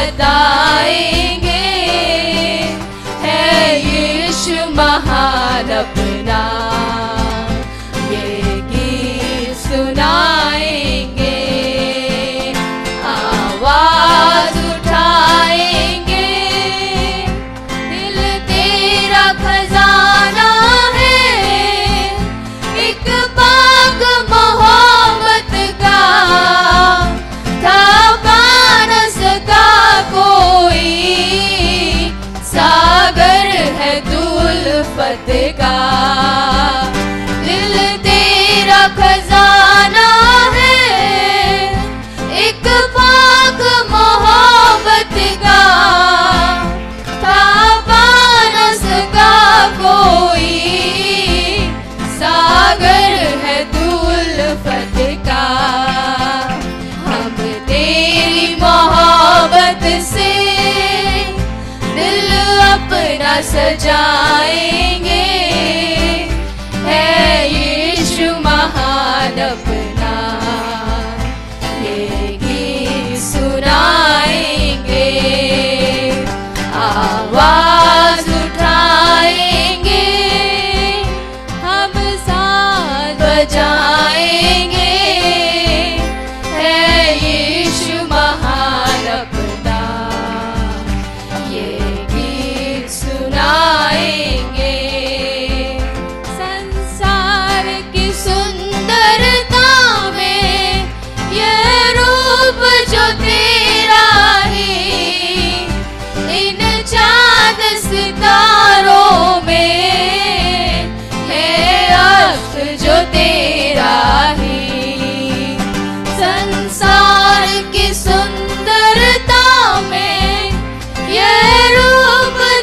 बताएँगे है यीशु महान अपना। दिल तेरा खजाना है। एक पाक मोहब्बत का। सागर है दूल हम तेरी मोहब्बत से दिल सजाए।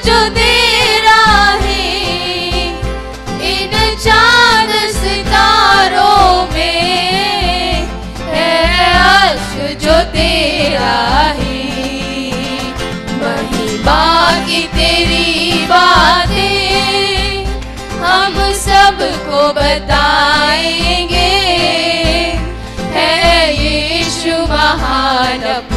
जो दे इन चाँद सितारों में है जो तेरा है। महिमा तेरी बातें हम सबको बताएँगे। है यीशु महान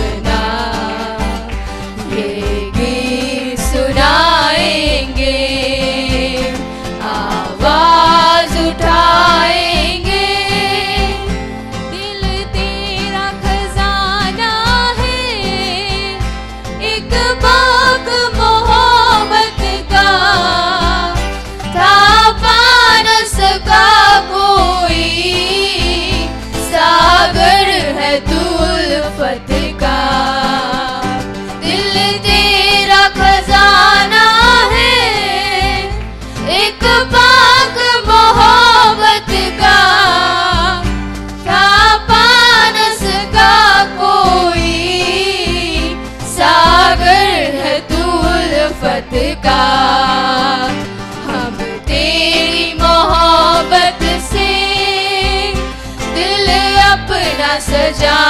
Master John.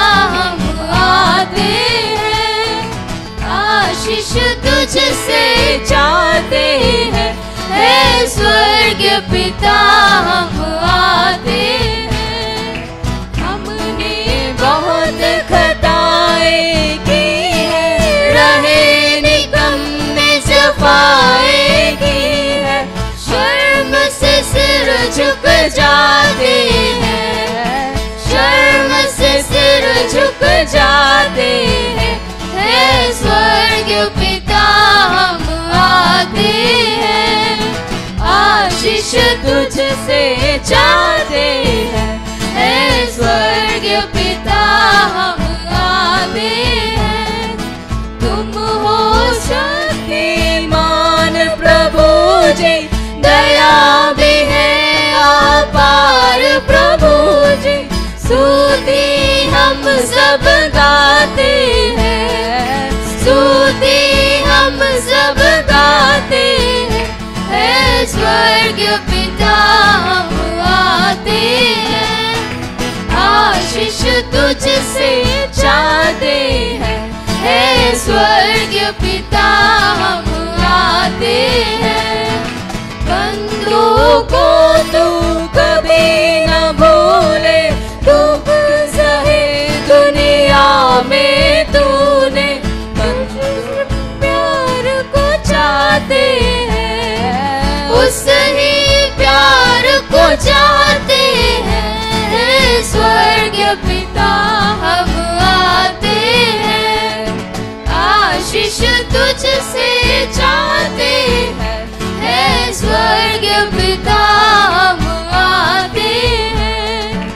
तुझसे चाहते हैं, है स्वर्ग पिता हम आते हमने बहुत खताएँ की है, रहे निकम में सफ़ाई की है। शर्म से सिर झुक जाते हैं, शर्म से सिर झुक जाते है चाहते हैं। है स्वर्ग पिता हम आते हैं। तुम हो शक्तिमान प्रभु जी। दया भी है अपार प्रभु जी। स्तुति हम सब गाते हैं। स्तुति हम सब गाते हैं। स्वर्ग पिता हम आते हैं। आशीष तुझसे चाहते हैं। है स्वर्ग पिता, हम आते हैं। बंदों को तू कभी न भूले, दुख सहे दुनिया में। तुझसे चाहते हैं। स्वर्ग पिता आते हैं।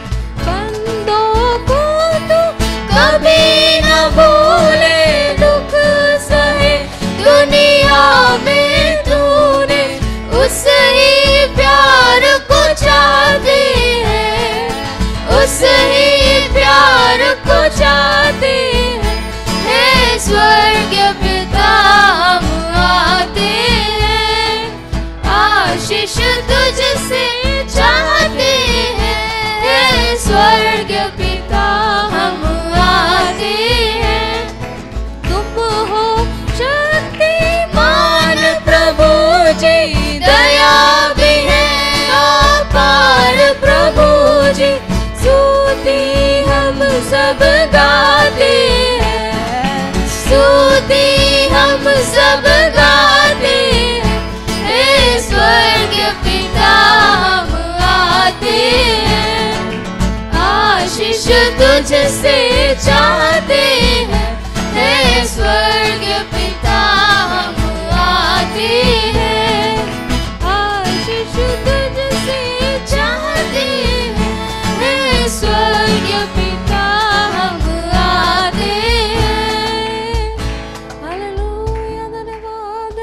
को तू कभी न भूले, दुख सहे दुनिया में तूने। उस ही प्यार को चाहते हैं। उस ही प्यार को चाहते हैं। है स्वर्ग पिता। तुझसे चाहते से चाहते हैं स्वर्ग पिता हम आते चाहते हे स्वर्ग पिता हम आते हैं। हालेलुया, धन्यवाद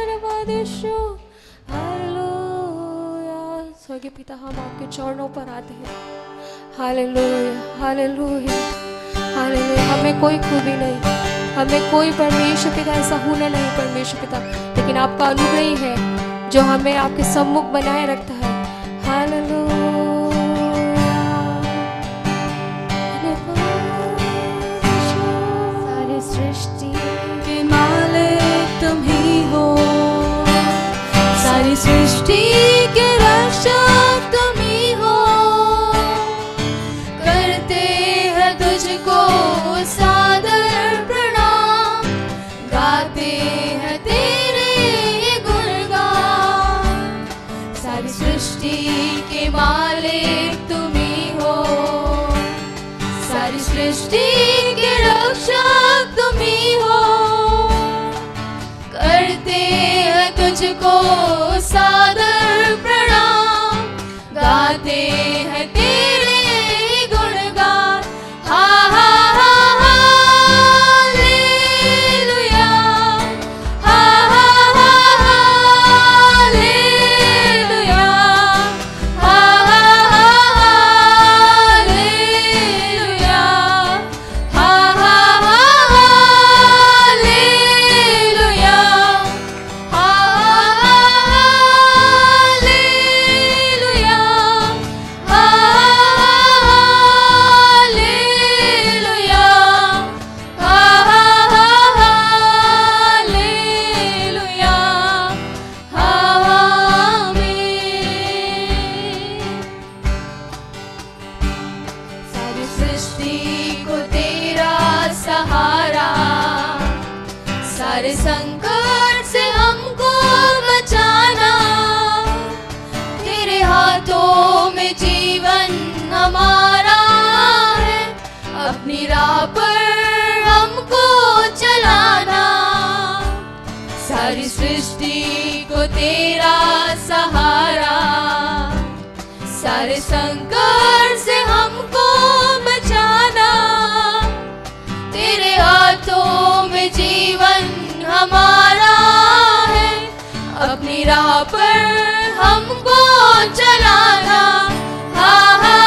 पिता हम आपके चरणों पर आते हैं। हालेलुया हालेलुया हालेलुया हमें कोई खूबी नहीं हमें कोई परमेश्वर पिता ऐसा होना नहीं परमेश्वर पिता। लेकिन आपका अनुग्रह है जो हमें आपके सम्मुख बनाए रखता है। सृष्टि के सारी सृष्टि के रक्षक तुझको सादर प्रणाम गाते हैं राह पर हमको चलाना हा हा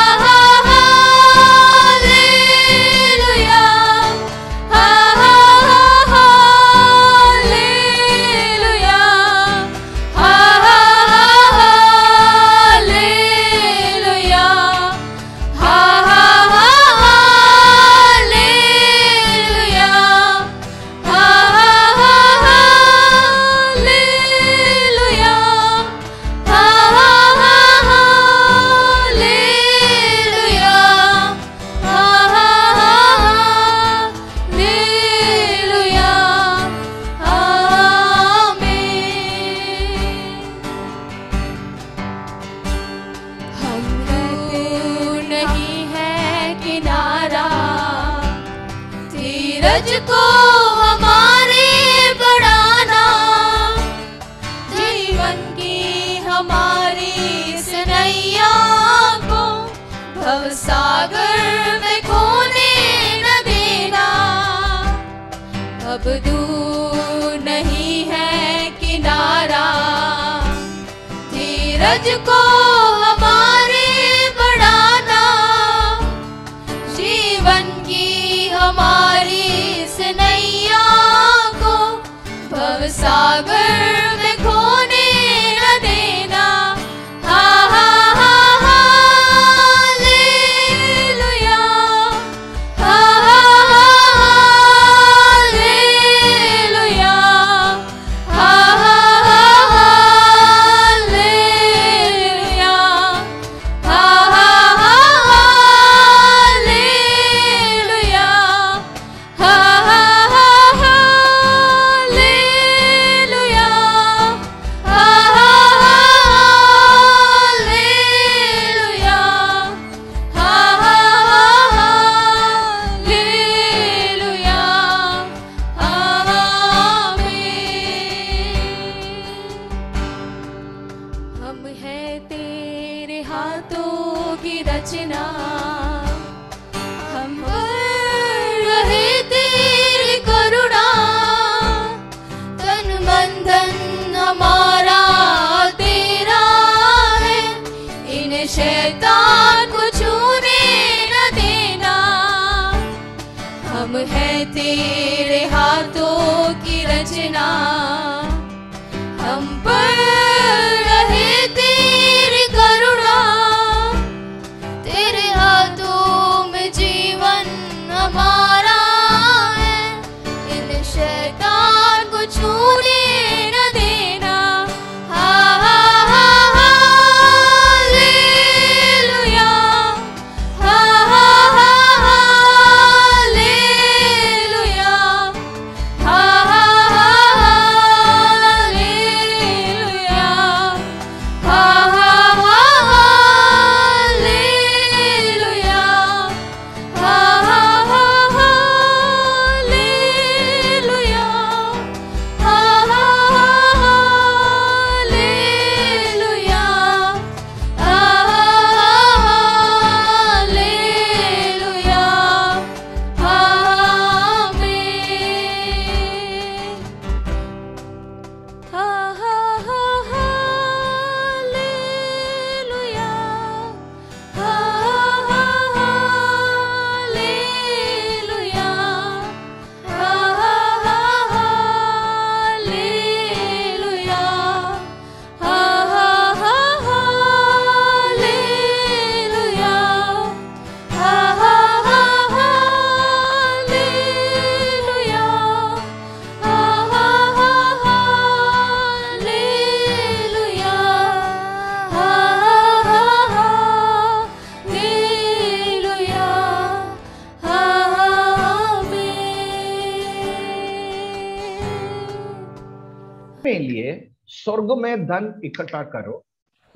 में धन इकट्ठा करो,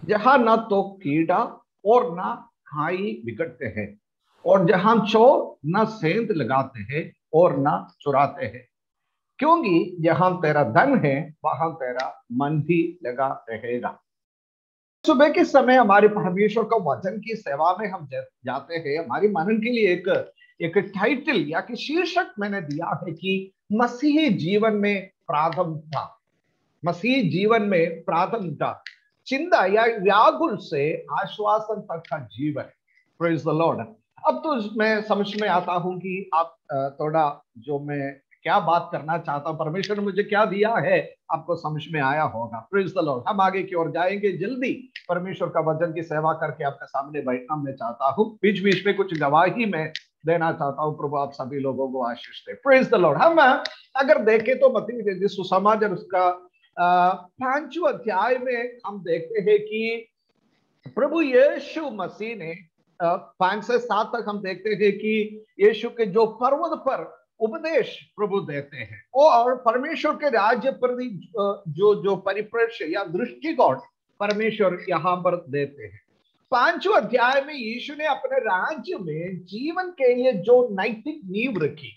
जहाँ ना तो कीड़ा और न खाई बिगड़ते हैं, और जहाँ चोर न सेंध लगाते हैं और न चुराते हैं। क्योंकि जहाँ तेरा धन है, वहाँ तेरा मन भी लगा रहेगा। सुबह के समय हमारे परमेश्वर का वचन की सेवा में हम जाते हैं। हमारी मनन के लिए एक एक टाइटल या कि शीर्षक मैंने दिया है कि मसीही जीवन में प्राथमिकता मसीह जीवन में प्राथमिकता चिंता या व्याकुल से आश्वासन तक का जीवन। प्रेज द लॉर्ड अब तो मैं समझ में आता हूँ कि आप थोड़ा जो मैं क्या बात करना चाहता हूँ परमेश्वर ने मुझे क्या दिया है आपको समझ में आया होगा। प्रेज द लॉर्ड हम आगे की ओर जाएँगे। जल्दी परमेश्वर का वचन की सेवा करके आपके सामने बैठना मैं चाहता हूँ। बीच बीच में कुछ गवाही में देना चाहता हूँ। प्रभु आप सभी लोगों को आशीष दे। प्रेज द लॉर्ड हम अगर देखें तो मती सुसमाचार उसका अ, पाँचवें अध्याय में हम देखते हैं कि प्रभु यीशु मसीह ने पाँच से सात तक हम देखते हैं कि यीशु के जो पर्वत पर उपदेश प्रभु देते हैं और परमेश्वर के राज्य प्रति जो जो परिप्रेक्ष्य या दृष्टिकोण परमेश्वर यहाँ पर देते हैं। पाँचवें अध्याय में यीशु ने अपने राज्य में जीवन के लिए जो नैतिक नींव रखी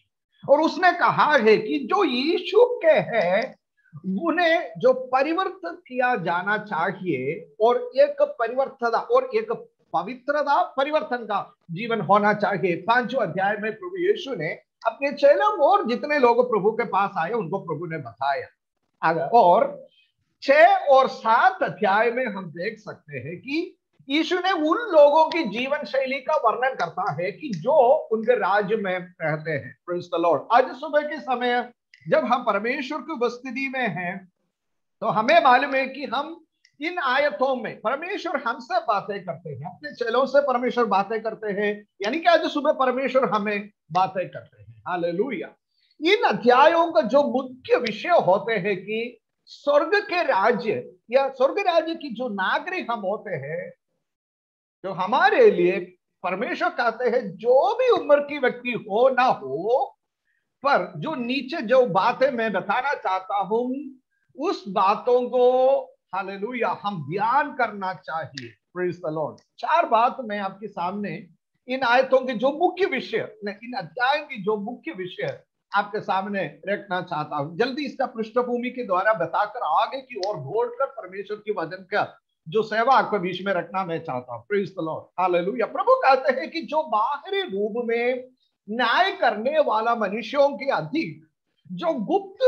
और उसने कहा है कि जो यीशु के हैं उन्हें जो परिवर्तन किया जाना चाहिए और एक परिवर्तन और एक पवित्रता परिवर्तन का जीवन होना चाहिए। पाँचवें अध्याय में प्रभु यीशु ने अपने चेलों और जितने लोग प्रभु के पास आए, उनको प्रभु ने बताया। और छह और सात अध्याय में हम देख सकते हैं कि यीशु ने उन लोगों की जीवन शैली का वर्णन करता है कि जो उनके राज्य में रहते हैं. आज सुबह के समय जब हम परमेश्वर की उपस्थिति में हैं तो हमें मालूम है कि हम इन आयतों में, परमेश्वर हमसे बातें करते हैं, अपने चेलों से परमेश्वर बातें करते हैं, यानी कि आज सुबह परमेश्वर हमें बातें करते हैं। हालेलुया। इन अध्यायों का जो मुख्य विषय होते हैं कि स्वर्ग के राज्य या स्वर्ग राज्य की जो नागरिक हम होते हैं, जो हमारे लिए परमेश्वर कहते हैं, जो भी उम्र की व्यक्ति हो ना हो पर जो नीचे जो बातें मैं बताना चाहता हूँ, उस बातों को, हालेलुया, हम ध्यान करना चाहिए। प्रेज चार बात मैं आपके सामने इन आयतों के जो मुख्य विषय इन अध्यायों की जो मुख्य विषय आपके सामने रखना चाहता हूँ। जल्दी इसका पृष्ठभूमि के द्वारा बताकर आगे की ओर दौड़कर परमेश्वर की वज़न का जो सेवा आपके बीच में रखना मैं चाहता हूँ। प्रेज हालेलुया प्रभु कहते हैं कि जो बाहरी रूप में न्याय करने वाला मनुष्यों के अधिक जो गुप्त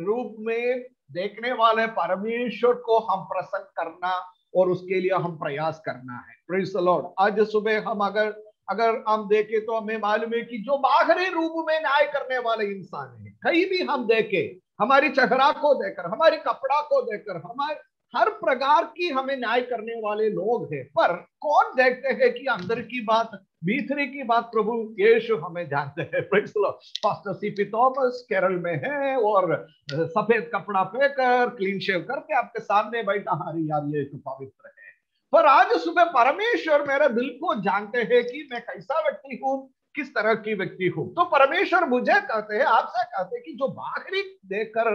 रूप में देखने वाले परमेश्वर को हम प्रसन्न करना और उसके लिए हम प्रयास करना है। लॉर्ड आज सुबह हम अगर अगर हम देखें तो हमें मालूम है कि जो बाहरी रूप में न्याय करने वाले इंसान है, कहीं भी हम देखें, हमारी चेहरा को देखकर हमारी कपड़ा को देखकर हमारे हर प्रकार की हमें न्याय करने वाले लोग हैं, पर कौन देखते हैं कि अंदर की बात, भीतरी की बात प्रभु यीशु हमें जानते हैं? पास्टर सीपी थॉमस केरल में है और सफ़ेद कपड़ा पहकर क्लीन शेव करके आपके सामने बैठा हरी यार, ये तो पवित्र है। पर आज सुबह परमेश्वर मेरे दिल को जानते हैं कि मैं कैसा व्यक्ति हूँ, किस तरह की व्यक्ति हूँ। तो परमेश्वर मुझे कहते हैं, आपसे कहते हैं कि जो बाहरी देखकर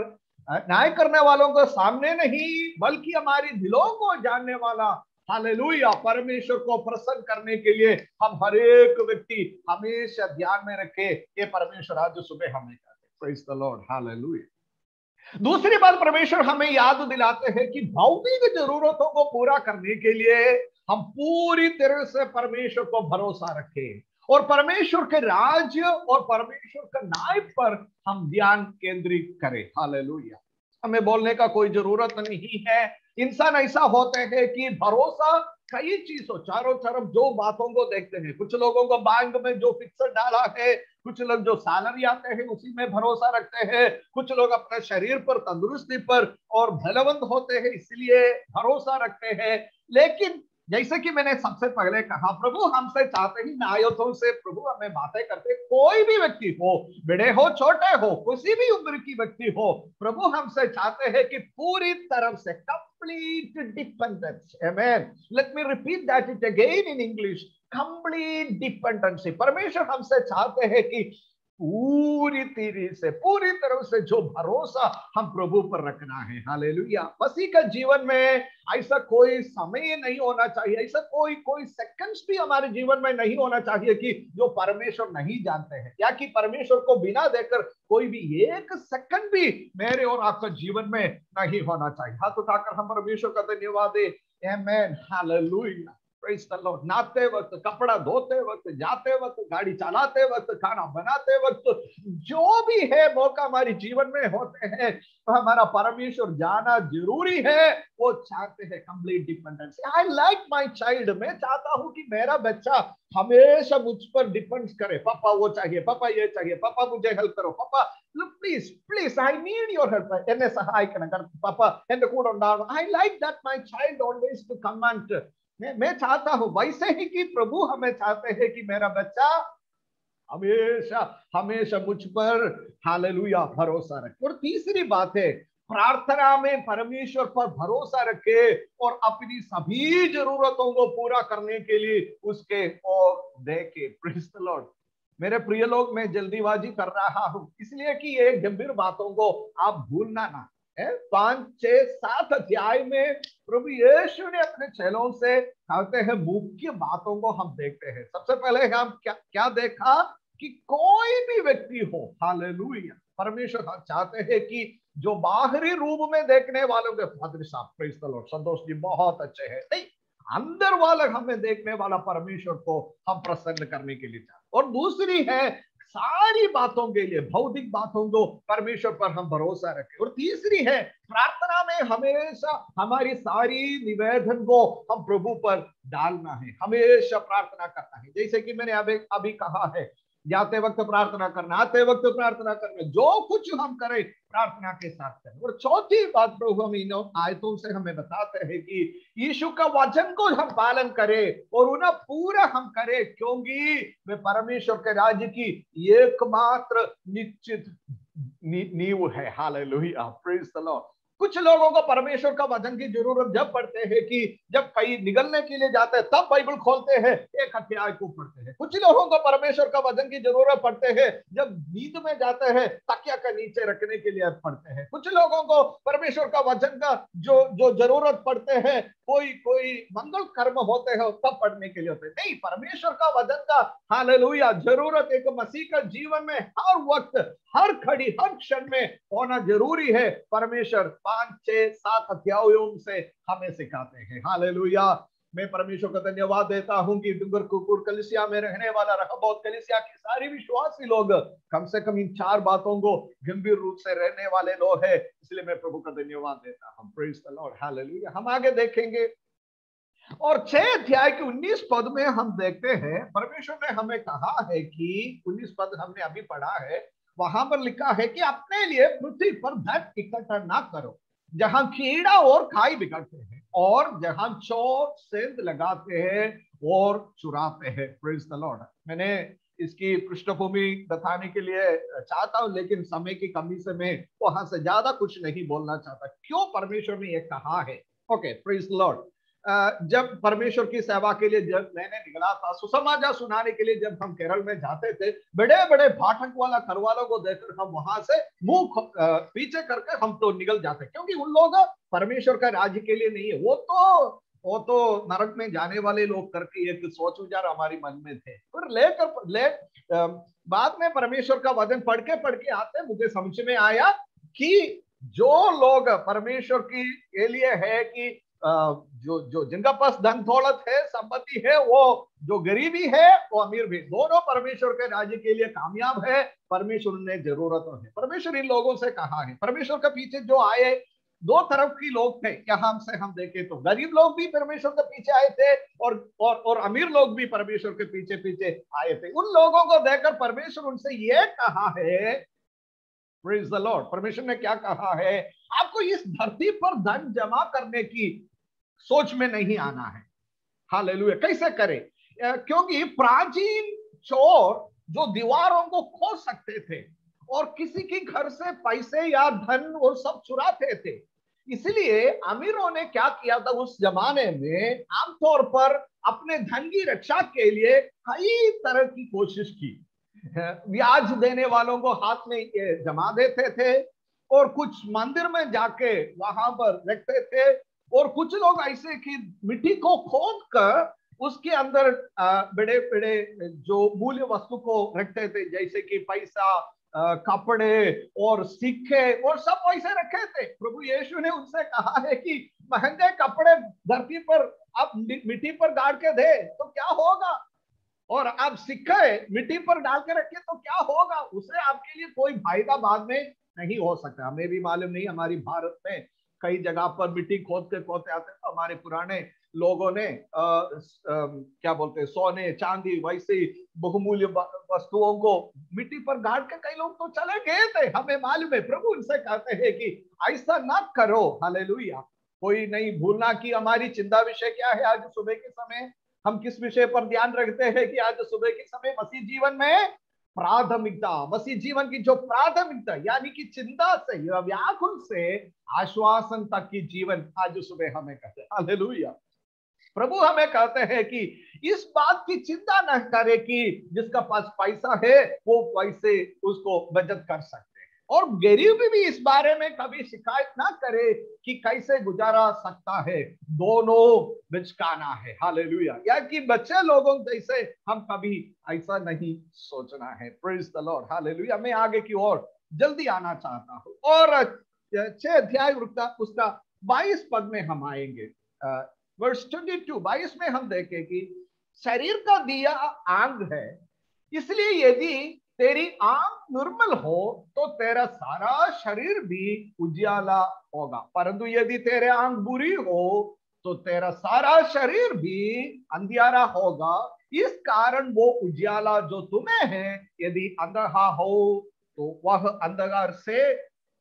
न्याय करने वालों को सामने नहीं, बल्कि हमारी दिलों को जानने वाला। हालेलुया। परमेश्वर को प्रसन्न करने के लिए हम हर एक व्यक्ति हमेशा ध्यान में रखे ये परमेश्वर आज सुबह हमें लॉर्ड हालेलुया। दूसरी बात, परमेश्वर हमें याद दिलाते हैं कि भौतिक जरूरतों को पूरा करने के लिए हम पूरी तरह से परमेश्वर को भरोसा रखें। और परमेश्वर के राज्य और परमेश्वर का न्याय पर हम ध्यान केंद्रित करें। हालेलुया। हमें बोलने का कोई ज़रूरत नहीं है। इंसान ऐसा होते हैं कि भरोसा कई चीज़ों, चारों तरफ़ जो बातों को देखते हैं। कुछ लोगों को बैंक में जो फिक्सर डाला है, कुछ लोग जो सैलरी आते हैं, उसी में भरोसा रखते हैं। कुछ लोग अपने शरीर पर, तंदुरुस्ती पर और बलवंत होते हैं, इसलिए भरोसा रखते हैं। लेकिन जैसे कि मैंने सबसे पहले कहा, प्रभु, हमसे चाहते ही नायतों से प्रभु, हमें बातें करते कोई भी व्यक्ति हो, बड़े हो, छोटे हो, किसी भी उम्र की व्यक्ति हो, प्रभु, हमसे चाहते हैं कि पूरी तरफ़ से complete dependence amen let me repeat that it again in English complete dependency परमेश्वर हमसे चाहते हैं कि पूरी तेरी से, पूरी तरह से जो भरोसा हम प्रभु पर रखना है। हालेलुया। मसीह का जीवन में ऐसा कोई समय नहीं होना चाहिए, ऐसा कोई कोई सेकंड्स भी हमारे जीवन में नहीं होना चाहिए कि जो परमेश्वर नहीं जानते हैं, या कि परमेश्वर को बिना देकर कोई भी एक सेकंड भी मेरे और आपका जीवन में नहीं होना चाहिए। हाथ उठाकर हम परमेश्वर का धन्यवाद दे। Amen. Hallelujah. नाते वक्त कपड़ा धोते वक्त जाते वक्त गाड़ी चलाते वक्त खाना बनाते वक्त जो भी है मौका हमारे जीवन में होते हैं तो हमारा परमेश्वर जाना जरूरी है वो चाहते हैं complete dependence I like my child मैं चाहता हूं कि मेरा बच्चा हमेशा मुझ पर डिपेंड करे पापा वो चाहिए पापा ये चाहिए पापा मुझे हेल्प करो पापा please please I need your help എന്നെ സഹായിക്കണം കാരണം പപ്പ എന്റെ കൂടെ ഉണ്ടാവണം I like that my child always to command मैं मैं चाहता हूँ, वैसे ही कि प्रभु हमें चाहते हैं कि मेरा बच्चा हमेशा हमेशा मुझ पर, हालेलुया, भरोसा रखे। और तीसरी बात है, प्रार्थना में परमेश्वर पर भरोसा रखे और अपनी सभी जरूरतों को पूरा करने के लिए उसके और देखे। लॉर्ड मेरे प्रिय लोग, मैं जल्दीबाजी कर रहा हूँ, इसलिए कि ये गंभीर बातों को आप भूलना ना। पाँच, छह, सात अध्याय में प्रभु यीशु ने अपने चेलों से कहते हैं, मुख्य बातों को हम देखते हैं। सबसे पहले हम क्या क्या देखा कि कोई भी व्यक्ति हो, हालेलुया। परमेश्वर चाहते हैं कि जो बाहरी रूप में देखने वालों के फादर साहब संतोष जी बहुत अच्छे हैं। नहीं, अंदर वाला हमें देखने वाला परमेश्वर को हम प्रसन्न करने के लिए चाहते और दूसरी है सारी बातों के लिए, भौतिक बातों को परमेश्वर पर हम भरोसा रखें। और तीसरी है, प्रार्थना में हमेशा हमारी सारी निवेदन को हम प्रभु पर डालना है। हमेशा प्रार्थना करना है। जैसे कि मैंने अभी अभी कहा है जाते वक्त प्रार्थना करना, आते वक्त प्रार्थना करना, जो कुछ हम करें, प्रार्थना के साथ करें। और चौथी बात प्रभु हम इन आयतों से हमें बताते हैं कि यीशु का वचन को हम पालन करें और उन्हें पूरा हम करें, क्योंकि वे परमेश्वर के राज्य की एकमात्र निश्चित नींव है। Hallelujah praise the Lord कुछ लोगों को परमेश्वर का वचन की ज़रूरत जब पड़ते हैं कि जब कहीं निगलने के लिए जाते हैं, तब बाइबल खोलते हैं, एक अध्याय को पढ़ते हैं। कुछ लोगों को परमेश्वर का वचन की ज़रूरत पड़ते हैं, जब नींद में जाते हैं, तकिया का नीचे रखने के लिए पढ़ते हैं। कुछ लोगों को परमेश्वर का वचन का जो जो ज़रूरत पड़ते हैं कोई कोई मंगल कर्म होते हैं तब पढ़ने के लिए होते नहीं, परमेश्वर का वज़न का हालेलुया, ज़रूरत एक मसीह का जीवन में हर वक्त, हर खड़ी हर क्षण में होना ज़रूरी है। परमेश्वर पाँच, छह, सात अध्यायों से हमें सिखाते हैं। हालेलुया। मैं परमेश्वर का धन्यवाद देता हूँ कि डूंगर कुकुर कलिसिया में रहने वाला बहुत कलिसिया के सारे विश्वासी लोग कम से कम इन चार बातों को गंभीर रूप से रहने वाले लोग हैं, इसलिए मैं प्रभु का धन्यवाद देता हूँ। हालेलुया हम आगे देखेंगे। और छह अध्याय के उन्नीस पद में हम देखते हैं, परमेश्वर ने हमें कहा है कि, उन्नीस पद हमने अभी पढ़ा है, वहाँ पर लिखा है कि अपने लिए पृथ्वी पर धन इकट्ठा ना करो, जहाँ कीड़ा और खाई बिगड़ते हैं। और जहाँ चोर सेंध लगाते हैं और चुराते हैं। प्रेज द लॉर्ड मैंने इसकी पृष्ठभूमि बताने के लिए चाहता हूँ, लेकिन समय की कमी से मैं वहाँ से ज़्यादा कुछ नहीं बोलना चाहता। क्यों? परमेश्वर ने यह कहा है। ओके प्रेज लॉर्ड जब परमेश्वर की सेवा के लिए जब मैंने निकला था, सुसमाचार सुनाने के लिए जब हम केरल में जाते थे बड़े बड़े भाटक वाला घर वालों को देखकर हम वहाँ से मुँह पीछे करके हम तो निकल जाते क्योंकि उन लोग परमेश्वर का राज्य के लिए नहीं है। वो तो वो तो नरक में जाने वाले लोग करके एक सोच विचार हमारी मन में थे। और लेकर, ले बाद में परमेश्वर का वचन पढ़ के पढ़ के आते मुझे समझ में आया कि जो लोग परमेश्वर की, के लिए है कि जो जो जिनका पास धन दौलत है, संपत्ति है, वो जो गरीबी है, वो अमीर भी। दोनों परमेश्वर के राज्य के लिए कामयाब है। परमेश्वर ने ज़रूरत है। परमेश्वर इन लोगों से कहा है? परमेश्वर के पीछे जो आए, दो तरफ़ की लोग थे यहाँ से हम देखें तो गरीब लोग भी परमेश्वर के पीछे आए थे और और और अमीर लोग भी परमेश्वर के पीछे पीछे आए थे। उन लोगों को देखकर परमेश्वर उनसे ये कहा है द लॉर्ड परमेश्वर ने क्या कहा है? आपको इस धरती पर धन जमा करने की सोच में नहीं आना है। हाल कैसे करें? क्योंकि प्राचीन चोर जो दीवारों को खोल सकते थे और किसी के घर से पैसे या धन वो सब चुराते थे, इसलिए अमीरों ने क्या किया था उस जमाने में? आमतौर पर अपने धन की रक्षा के लिए कई तरह की कोशिश की। ब्याज देने वालों को हाथ में जमा देते थे और कुछ मंदिर में जाके वहाँ पर रखते थे। और कुछ लोग ऐसे कि मिट्टी को खोद कर उसके अंदर बड़े बड़े, जो मूल्य वस्तु को रखते थे, जैसे कि पैसा कपड़े और सिक्के और सब वैसे रखे थे। प्रभु यीशु ने उनसे कहा है कि महँगे कपड़े धरती पर आप मिट्टी पर गाड़ के दे तो क्या होगा? और आप सिक्के मिट्टी पर डाल के रखे तो क्या होगा? उसे आपके लिए कोई फ़ायदा बाद में नहीं हो सकता। हमें भी मालूम नहीं, हमारी भारत में कई जगह पर मिट्टी खोद के खोदते आते हमारे पुराने लोगों ने आ, आ, क्या बोलते हैं सोने चांदी वैसे बहुमूल्य वस्तुओं को मिट्टी पर गाड़ के कई लोग तो चले गए थे। हमें मालूम है प्रभु उनसे कहते हैं कि ऐसा ना करो। हालेलुया। कोई नहीं भूलना कि हमारी चिंता विषय क्या है आज सुबह के समय? हम किस विषय पर ध्यान रखते हैं कि आज सुबह के समय मसीह जीवन में प्राथमिकता, मसीह जीवन की जो प्राथमिकता, यानी कि चिंता से व्याकुल से आश्वासन तक की जीवन आज सुबह हमें कहते हैं। प्रभु हमें कहते हैं कि इस बात की चिंता न करे कि जिसका पास पैसा है, वो पैसे उसको बचत कर सकते हैं और गरीब भी इस बारे में कभी शिकायत ना करे कि कैसे गुजारा सकता है। दोनों बिचकाना है। हालेलुया। या कि बच्चे लोगों जैसे हम कभी ऐसा नहीं सोचना है। लॉर्ड मैं आगे की ओर जल्दी आना चाहता हूँ। और छह अध्याय उसका बाईस पद में हम आएँगे। वर्स 22 बाईस में हम देखें कि शरीर का दिया आंग है। इसलिए यदि तेरी आंग निर्मल हो तो तेरा सारा शरीर भी उजियाला होगा। परंतु यदि तेरे आंग बुरी हो तो तेरा सारा शरीर भी अंधियारा होगा। इस कारण वो उजियाला जो तुम्हें है, यदि अंधहा हो तो वह अंधकार से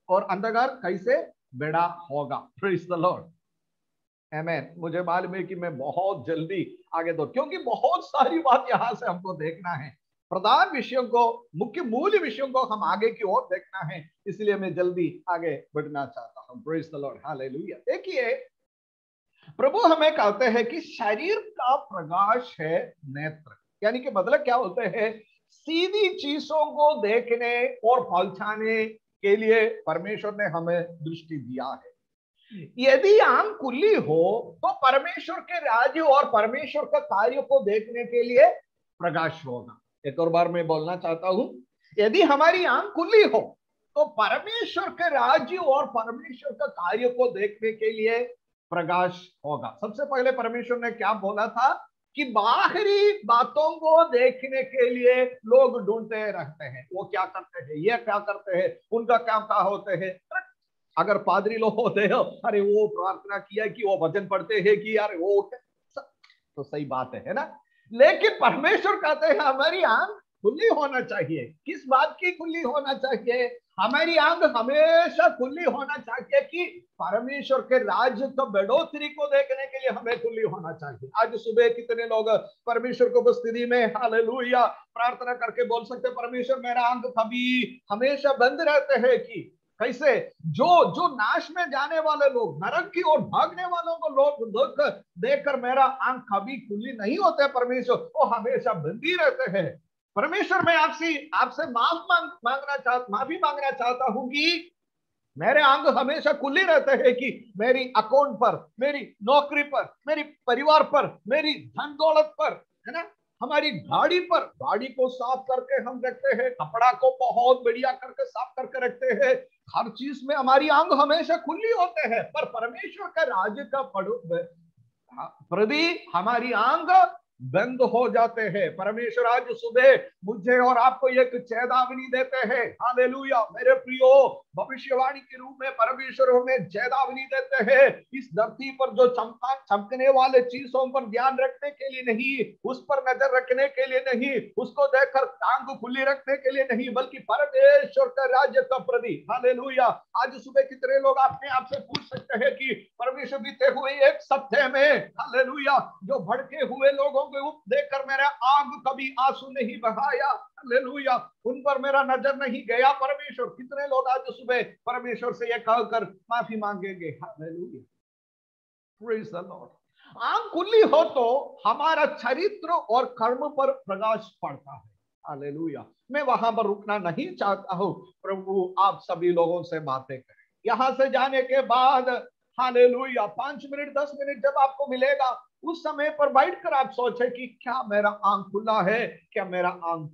और अंधकार कैसे बेड़ा होगा। प्रेज द लॉर्ड मुझे मालूम है कि मैं बहुत जल्दी आगे दो, क्योंकि बहुत सारी बात यहाँ से हमको देखना है। प्रधान विषयों को, मुख्य मूल्य विषयों को हम आगे की ओर देखना है। इसलिए मैं जल्दी आगे बढ़ना चाहता हूँ। देखिए, प्रभु हमें कहते हैं कि शरीर का प्रकाश है नेत्र। यानी कि मतलब क्या होते हैं? सीधी चीज़ों को देखने और पहुँचाने के लिए परमेश्वर ने हमें दृष्टि दिया है। यदि आम खुली हो तो परमेश्वर के राज्य और परमेश्वर का कार्य को देखने के लिए प्रकाश होगा। एक और बार मैं बोलना चाहता हूँ, यदि हमारी आँख खुली हो तो परमेश्वर के राज्य और परमेश्वर का कार्य को देखने के लिए प्रकाश होगा। सबसे पहले परमेश्वर ने क्या बोला था कि बाहरी बातों को देखने के लिए लोग ढूंढते रहते हैं। वो क्या करते हैं? ये क्या करते हैं? उनका क्या क्या होते हैं? अगर पादरी लोग होते हो, अरे वो प्रार्थना किया कि वो भजन पढ़ते हैं कि यार वो तो सही बात है ना? लेकिन परमेश्वर कहते हैं, हमारी आँख खुली होना चाहिए। किस बात की खुली होना चाहिए? हमारी आँख हमेशा खुली होना चाहिए कि परमेश्वर के राज्य तो बढ़ोतरी को देखने के लिए हमें खुली होना चाहिए। आज सुबह कितने लोग परमेश्वर को उपस्थिति में, हालेलुया, प्रार्थना करके बोल सकते परमेश्वर, मेरा आँख कभी हमेशा बंद रहते हैं कि कैसे? जो जो नाश में जाने वाले लोग, नरक की ओर भागने वालों को लोग दुख देखकर मेरा आँख कभी खुली नहीं होते परमेश्वर। वो हमेशा बंदी रहते हैं। परमेश्वर, मैं आपसे आपसे माफ़ मांग, मांगना चाह, माफ़ी मांगना चाहता हूँ कि मेरे आंग हमेशा खुली रहते हैं कि मेरी अकाउंट पर, मेरी नौकरी पर, मेरी परिवार पर, मेरी धन दौलत पर, है ना? हमारी गाड़ी पर, गाड़ी को साफ़ करके हम रखते हैं, कपड़ा को बहुत बढ़िया करके साफ़ करके रखते हैं। हर चीज़ में हमारी आंग हमेशा खुली होते हैं, पर परमेश्वर का राज्य का प्रति हमारी आंग बंद हो जाते हैं। परमेश्वर आज सुबह मुझे और आपको एक चेतावनी देते हैं। हालेलुया। मेरे प्रियो, भविष्यवाणी के रूप में परमेश्वर हमें चेतावनी देते हैं। इस धरती पर जो चमका, चमकने वाले चीज़ों पर ध्यान रखने के लिए नहीं, उस पर नज़र रखने के लिए नहीं, उसको देखकर टांग खुली रखने के लिए नहीं, बल्कि परमेश्वर का राज्य का प्रति हालेलुया। आज सुबह कितने लोग अपने आप से पूछ सकते हैं कि परमेश्वर बीते हुए एक सप्ताह में, हालेलुया, जो भड़के हुए लोगों को देखकर मेरा आग कभी आँसू नहीं बहाया। हालेलुया उन पर मेरा नज़र नहीं गया परमेश्वर। कितने लोग आज सुबह परमेश्वर से ये कहकर माफ़ी मांगेंगे? हालेलुया आँख खुली हो तो हमारा चरित्र और कर्म पर प्रकाश पड़ता है। हालेलुया मैं वहाँ पर रुकना नहीं चाहता हूँ। प्रभु, आप सभी लोगों से बातें करें। यहाँ से जाने के बाद हालेलुया पाँच मिनट, दस मिनट जब आपको मिलेगा उस समय पर बैठ कर आप सोचे कि क्या मेरा आँख खुला है? क्या मेरा आँख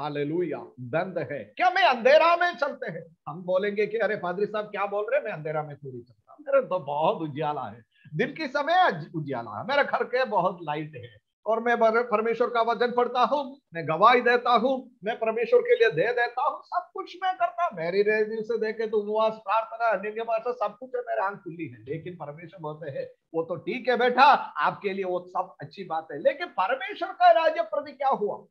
हालेलुया, बंद है? क्या मैं अंधेरा में चलते हैं? हम बोलेंगे कि अरे फादरी साहब, क्या बोल रहे मैं अंधेरा में थोड़ी चलता मेरा तो बहुत उज्याला है। दिन के समय उज्याला है। मेरे घर के बहुत लाइट है। और मैं परमेश्वर का वचन पढ़ता हूँ, मैं गवाही देता हूँ, मैं परमेश्वर के लिए दे देता हूँ, सब कुछ मैं करता मेरी रेजी से देखे तो उपवास, प्रार्थना, अन्य भाषा सब कुछ है, मेरे आँख खुली है। लेकिन परमेश्वर बोलते हैं, वो तो ठीक है बेटा, आपके लिए वो सब अच्छी बात है। लेकिन परमेश्वर का राज्य प्रति क्या हुआ?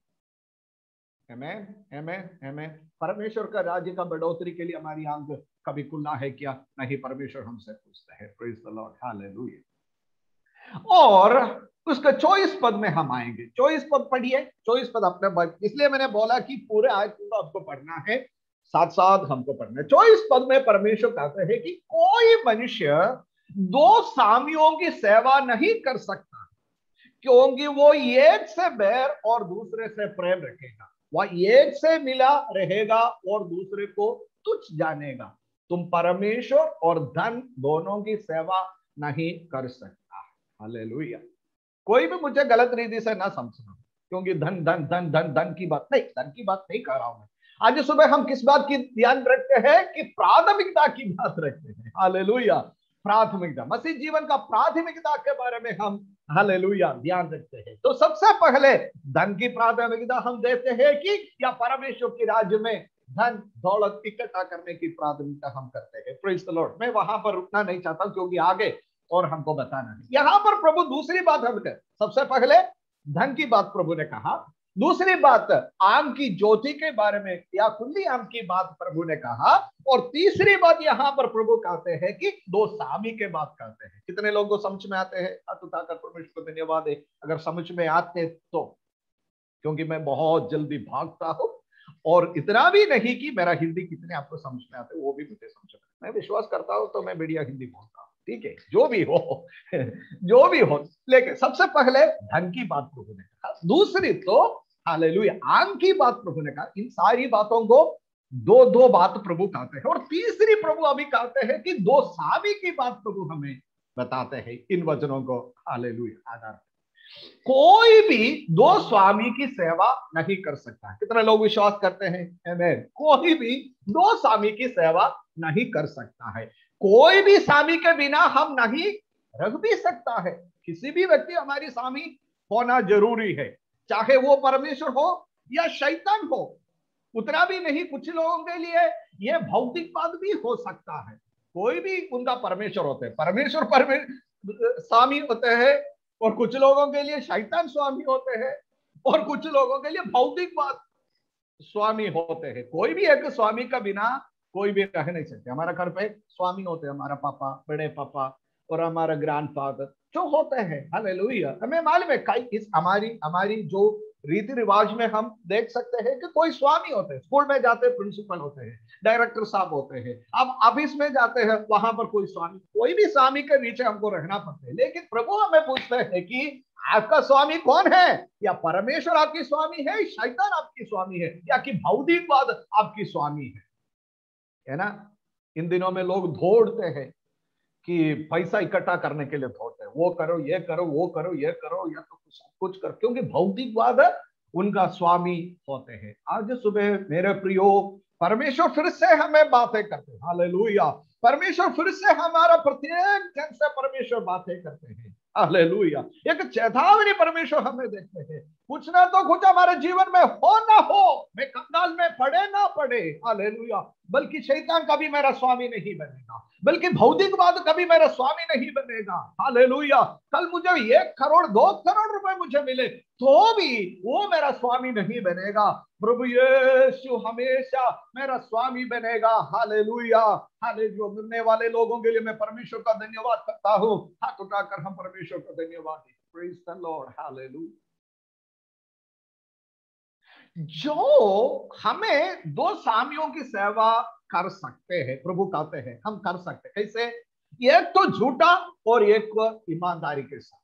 एमें एमें एमें परमेश्वर का राज्य का बढ़ोतरी के लिए हमारी आँख कभी खुला है क्या? नहीं, परमेश्वर हमसे पूछते हैं। और उसका चौबीस पद में हम आएँगे। चौबीस पद पढ़िए। चौबीस पद अपने इसलिए मैंने बोला कि पूरे आज पूरा आपको पढ़ना है। साथ साथ हमको पढ़ना है। चौबीस पद में परमेश्वर कहते हैं कि कोई मनुष्य दो सामियों की सेवा नहीं कर सकता क्योंकि वो एक से बैर और दूसरे से प्रेम रखेगा। वह एक से मिला रहेगा और दूसरे को तुच्छ जानेगा। तुम परमेश्वर और धन दोनों की सेवा नहीं कर सकता। हालेलुया। कोई भी मुझे गलत रीति से ना समझना क्योंकि धन धन धन धन धन की बात नहीं, धन की बात नहीं कर रहा हूँ मैं। आज सुबह हम किस बात की ध्यान रखते हैं? कि प्राथमिकता की बात रखते हैं। हालेलुया। प्राथमिकता। मसीह जीवन का प्राथमिकता के बारे में हम, हालेलुया, ध्यान रखते हैं। तो सबसे पहले धन की प्राथमिकता हम देते हैं कि, या परमेश्वर के राज्य में धन, दौलत इकट्ठा करने की प्राथमिकता हम करते हैं। मैं वहाँ पर रुकना नहीं चाहता क्योंकि आगे और हमको बताना है यहाँ पर प्रभु दूसरी बात हम कर सबसे पहले धन की बात प्रभु ने कहा। दूसरी बात, आम की ज्योति के बारे में या खुली आम की बात प्रभु ने कहा। और तीसरी बात यहाँ पर प्रभु कहते हैं कि दो सामी के बात कहते हैं। कितने लोगों को समझ में आते हैं? उठाकर परमेश्वर को धन्यवाद है। अगर समझ में आते तो क्योंकि मैं बहुत जल्दी भागता हूँ। और इतना भी नहीं कि मेरा हिंदी कितने आपको समझ में आते, वो भी मुझे समझ में मैं विश्वास करता हूँ तो मैं बढ़िया हिंदी बोलता हूँ। ठीक है, जो भी हो, जो भी हो। लेकिन सबसे पहले धन की बात प्रभु ने कहा। दूसरी तो हालेलुया, आम की बात प्रभु ने कहा। इन सारी बातों को दो दो बात प्रभु कहते हैं। और तीसरी प्रभु अभी कहते हैं कि दो सावी की बात प्रभु हमें बताते हैं। इन वचनों को, हालेलुया आधार कोई भी दो स्वामी की सेवा नहीं कर सकता। कितने लोग विश्वास करते हैं? कोई भी दो स्वामी की सेवा नहीं कर सकता है। कोई भी स्वामी के बिना हम नहीं रख भी सकता है। किसी भी व्यक्ति हमारी स्वामी होना ज़रूरी है, चाहे वो परमेश्वर हो या शैतान हो। उतना भी नहीं, कुछ लोगों के लिए ये भौतिकवाद भी हो सकता है। कोई भी उनका परमेश्वर होते हैं। परमेश्वर परमेश्वर स्वामी होते हैं और कुछ लोगों के लिए शैतान स्वामी होते हैं और कुछ लोगों के लिए भौतिकवाद स्वामी होते हैं। कोई भी एक स्वामी का बिना कोई भी रह नहीं सकते। हमारा घर पे स्वामी होते हैं हमारा पापा, बड़े पापा और हमारा ग्रैंड फादर जो होते हैं। हालेलुया हमें मालूम है, कई इस हमारी हमारी जो रीति रिवाज में हम देख सकते हैं कि कोई स्वामी होते हैं स्कूल में जाते हैं प्रिंसिपल होते हैं डायरेक्टर साहब होते हैं। अब ऑफ़िस में जाते हैं, वहाँ पर कोई स्वामी, कोई भी स्वामी के नीचे हमको रहना पड़ता है। लेकिन प्रभु हमें पूछते हैं कि आपका स्वामी कौन है? या परमेश्वर आपकी स्वामी है, शैतान आपकी स्वामी है, या कि भौतिकवाद आपकी स्वामी है? है ना? इन दिनों में लोग दौड़ते हैं कि पैसा इकट्ठा करने के लिए दौड़ते हैं। वो करो, ये करो, वो करो, ये करो, या तो सब कुछ करो। क्योंकि भौतिकवाद उनका स्वामी होते हैं। आज सुबह मेरे प्रियो, परमेश्वर फिर से हमें बातें करते हैं। हालेलुया। परमेश्वर फिर से हमारा प्रत्येक जन से परमेश्वर बातें करते हैं। एक चेतावनी परमेश्वर हमें देखते हैं। कुछ ना तो कुछ हमारे जीवन में हो ना हो, मैं कंगाल में पड़े ना पड़े। हालेलुया। बल्कि शैतान कभी मेरा स्वामी नहीं बनेगा। बल्कि भौतिकवाद कभी मेरा स्वामी नहीं बनेगा। हालेलुया। कल मुझे एक करोड़, दो करोड़ रुपए मुझे मिले तो भी वो मेरा स्वामी नहीं बनेगा। प्रभु यीशु हमेशा मेरा स्वामी बनेगा। हालेलुया। हालेलुया। मिलने वाले लोगों के लिए मैं परमेश्वर का धन्यवाद करता हूँ। हाथ उठाकर हम परमेश्वर का धन्यवाद प्रेज द लॉर्ड जो हमें दो स्वामियों की सेवा कर सकते हैं, प्रभु कहते हैं, हम कर सकते हैं। कैसे एक तो झूठा और एक ईमानदारी के साथ।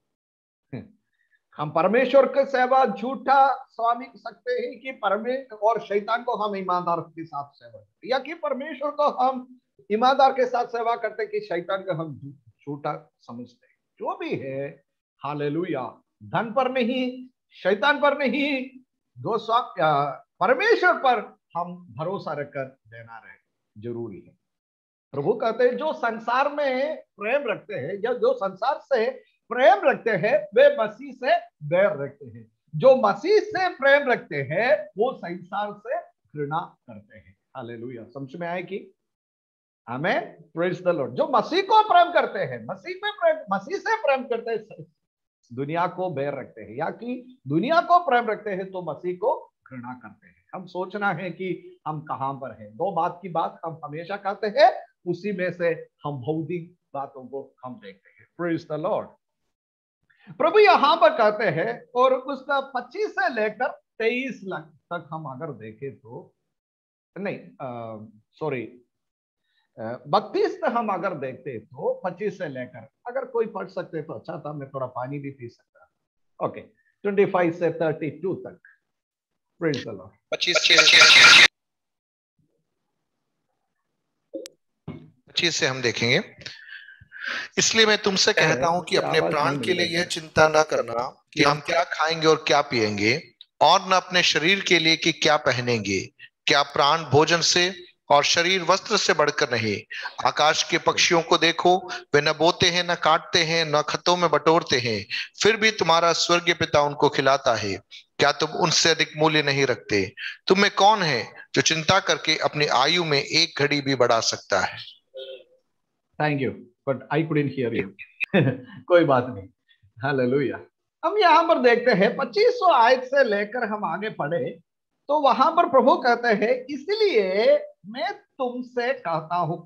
हम परमेश्वर की सेवा झूठा स्वामी सकते हैं कि परमेश्वर और शैतान को हम ईमानदार के साथ सेवा करते या कि परमेश्वर को हम ईमानदार के साथ सेवा करते कि शैतान को हम झूठा समझते जो भी है, हालेलुया। धन पर नहीं, शैतान पर नहीं दो परमेश्वर पर हम भरोसा रखकर देना रहे, ज़रूरी है। प्रभु कहते हैं, जो संसार में प्रेम रखते हैं, या जो संसार से प्रेम रखते हैं, वे मसीह से बैर रखते हैं। जो मसीह से प्रेम रखते हैं, वो संसार से घृणा करते हैं। हालेलुया। समझ में आए कि? हमें जो मसीह को प्रेम करते हैं, मसीह में प्रेम, मसीह से प्रेम करते हैं दुनिया को बैर रखते हैं, या कि दुनिया को प्रेम रखते हैं तो मसीह को घृणा करते हैं। हम सोचना है कि हम कहाँ पर हैं। दो बात की बात हम हमेशा कहते हैं, उसी में से हम भौतिक बातों को हम देखते हैं। प्रेज द लॉर्ड प्रभु यहाँ पर कहते हैं, और उसका 25 से लेकर 23 लाख तक हम अगर देखें तो नहीं सॉरी बत्तीस तक हम अगर देखते तो पच्चीस से लेकर अगर कोई पढ़ सकते तो अच्छा था मैं थोड़ा पानी भी पी सकता। ओके ट्वेंटी फाइव से थर्टी टू तक पच्चीस से हम देखेंगे। इसलिए मैं तुमसे कहता हूँ कि अपने प्राण के लिए यह चिंता ना करना कि हम क्या खाएँगे और क्या पिएँगे और न अपने शरीर के लिए कि क्या पहनेंगे क्या प्राण भोजन से और शरीर वस्त्र से बढ़कर नहीं। आकाश के पक्षियों को देखो, वे न बोते हैं, न काटते हैं, न खतों में बटोरते हैं। फिर भी तुम्हारा स्वर्गीय पिता उनको खिलाता है। क्या तुम उनसे अधिक मूल्य नहीं रखते? तुम में कौन है जो चिंता करके अपनी आयु में एक घड़ी भी बढ़ा सकता है? Thank you but I couldn't hear you कोई बात नहीं। हालेलुया हम यहाँ पर देखते हैं 2500 आयत से लेकर हम आगे पढ़े तो वहाँ पर प्रभु कहते हैं, इसलिए मैं तुमसे कहता हूँ।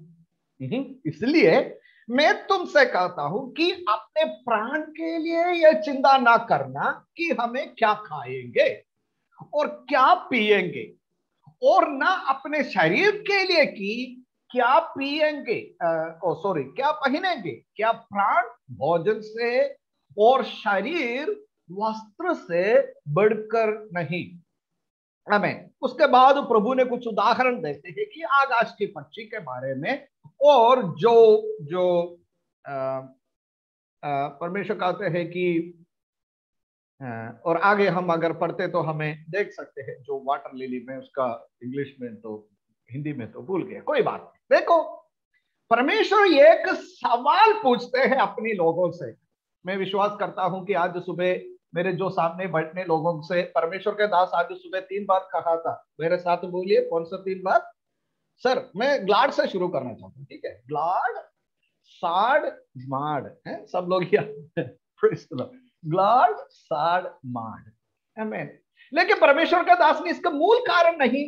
हम्म, इसलिए मैं तुमसे कहता हूँ कि अपने प्राण के लिए यह चिंता ना करना कि हमें क्या खाएँगे और क्या पिएँगे और ना अपने शरीर के लिए कि क्या पिएँगे सॉरी क्या पहनेंगे क्या प्राण भोजन से और शरीर वस्त्र से बढ़कर नहीं। हमें उसके बाद प्रभु ने कुछ उदाहरण देते हैं कि आकाश की पक्षी के बारे में और जो जो परमेश्वर कहते हैं कि आ, और आगे हम अगर पढ़ते तो हमें देख सकते हैं जो वाटर लिली में उसका इंग्लिश में तो हिंदी में तो भूल गया। कोई बात नहीं। देखो परमेश्वर एक सवाल पूछते हैं अपनी लोगों से। मैं विश्वास करता हूँ कि आज सुबह मेरे जो सामने बैठने लोगों से परमेश्वर के दास आज सुबह तीन बार कहा था। मेरे साथ बोलिए कौन सा तीन बार सर मैं ग्लाड से शुरू करना चाहता हूँ ठीक है? ग्लाड साड माड है? सब लोग ग्लाड साड माड। लेकिन परमेश्वर का दास ने इसका मूल कारण नहीं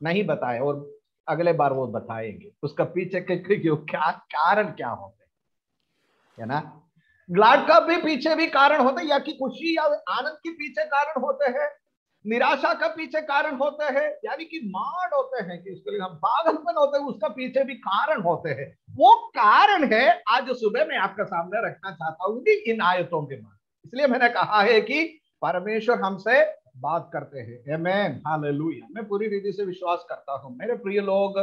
नहीं बताया और अगले बार वो बताएँगे। उसका पीछे के, क्या कारण क्या होते है ना? ग्लाड का भी पीछे भी कारण होते हैं, या कि खुशी या आनंद के पीछे कारण होते हैं, निराशा का पीछे कारण होते हैं, यानी कि मार होते हैं, कि उसके लिए हम पागलपन होते हैं, उसका पीछे भी कारण होते हैं। वो कारण है, आज सुबह मैं आपका सामने रखना चाहता हूँ इन आयतों के बाद इसलिए मैंने कहा है कि परमेश्वर हमसे बात करते हैं। एमेन मैं पूरी रीति से विश्वास करता हूँ। मेरे प्रिय लोग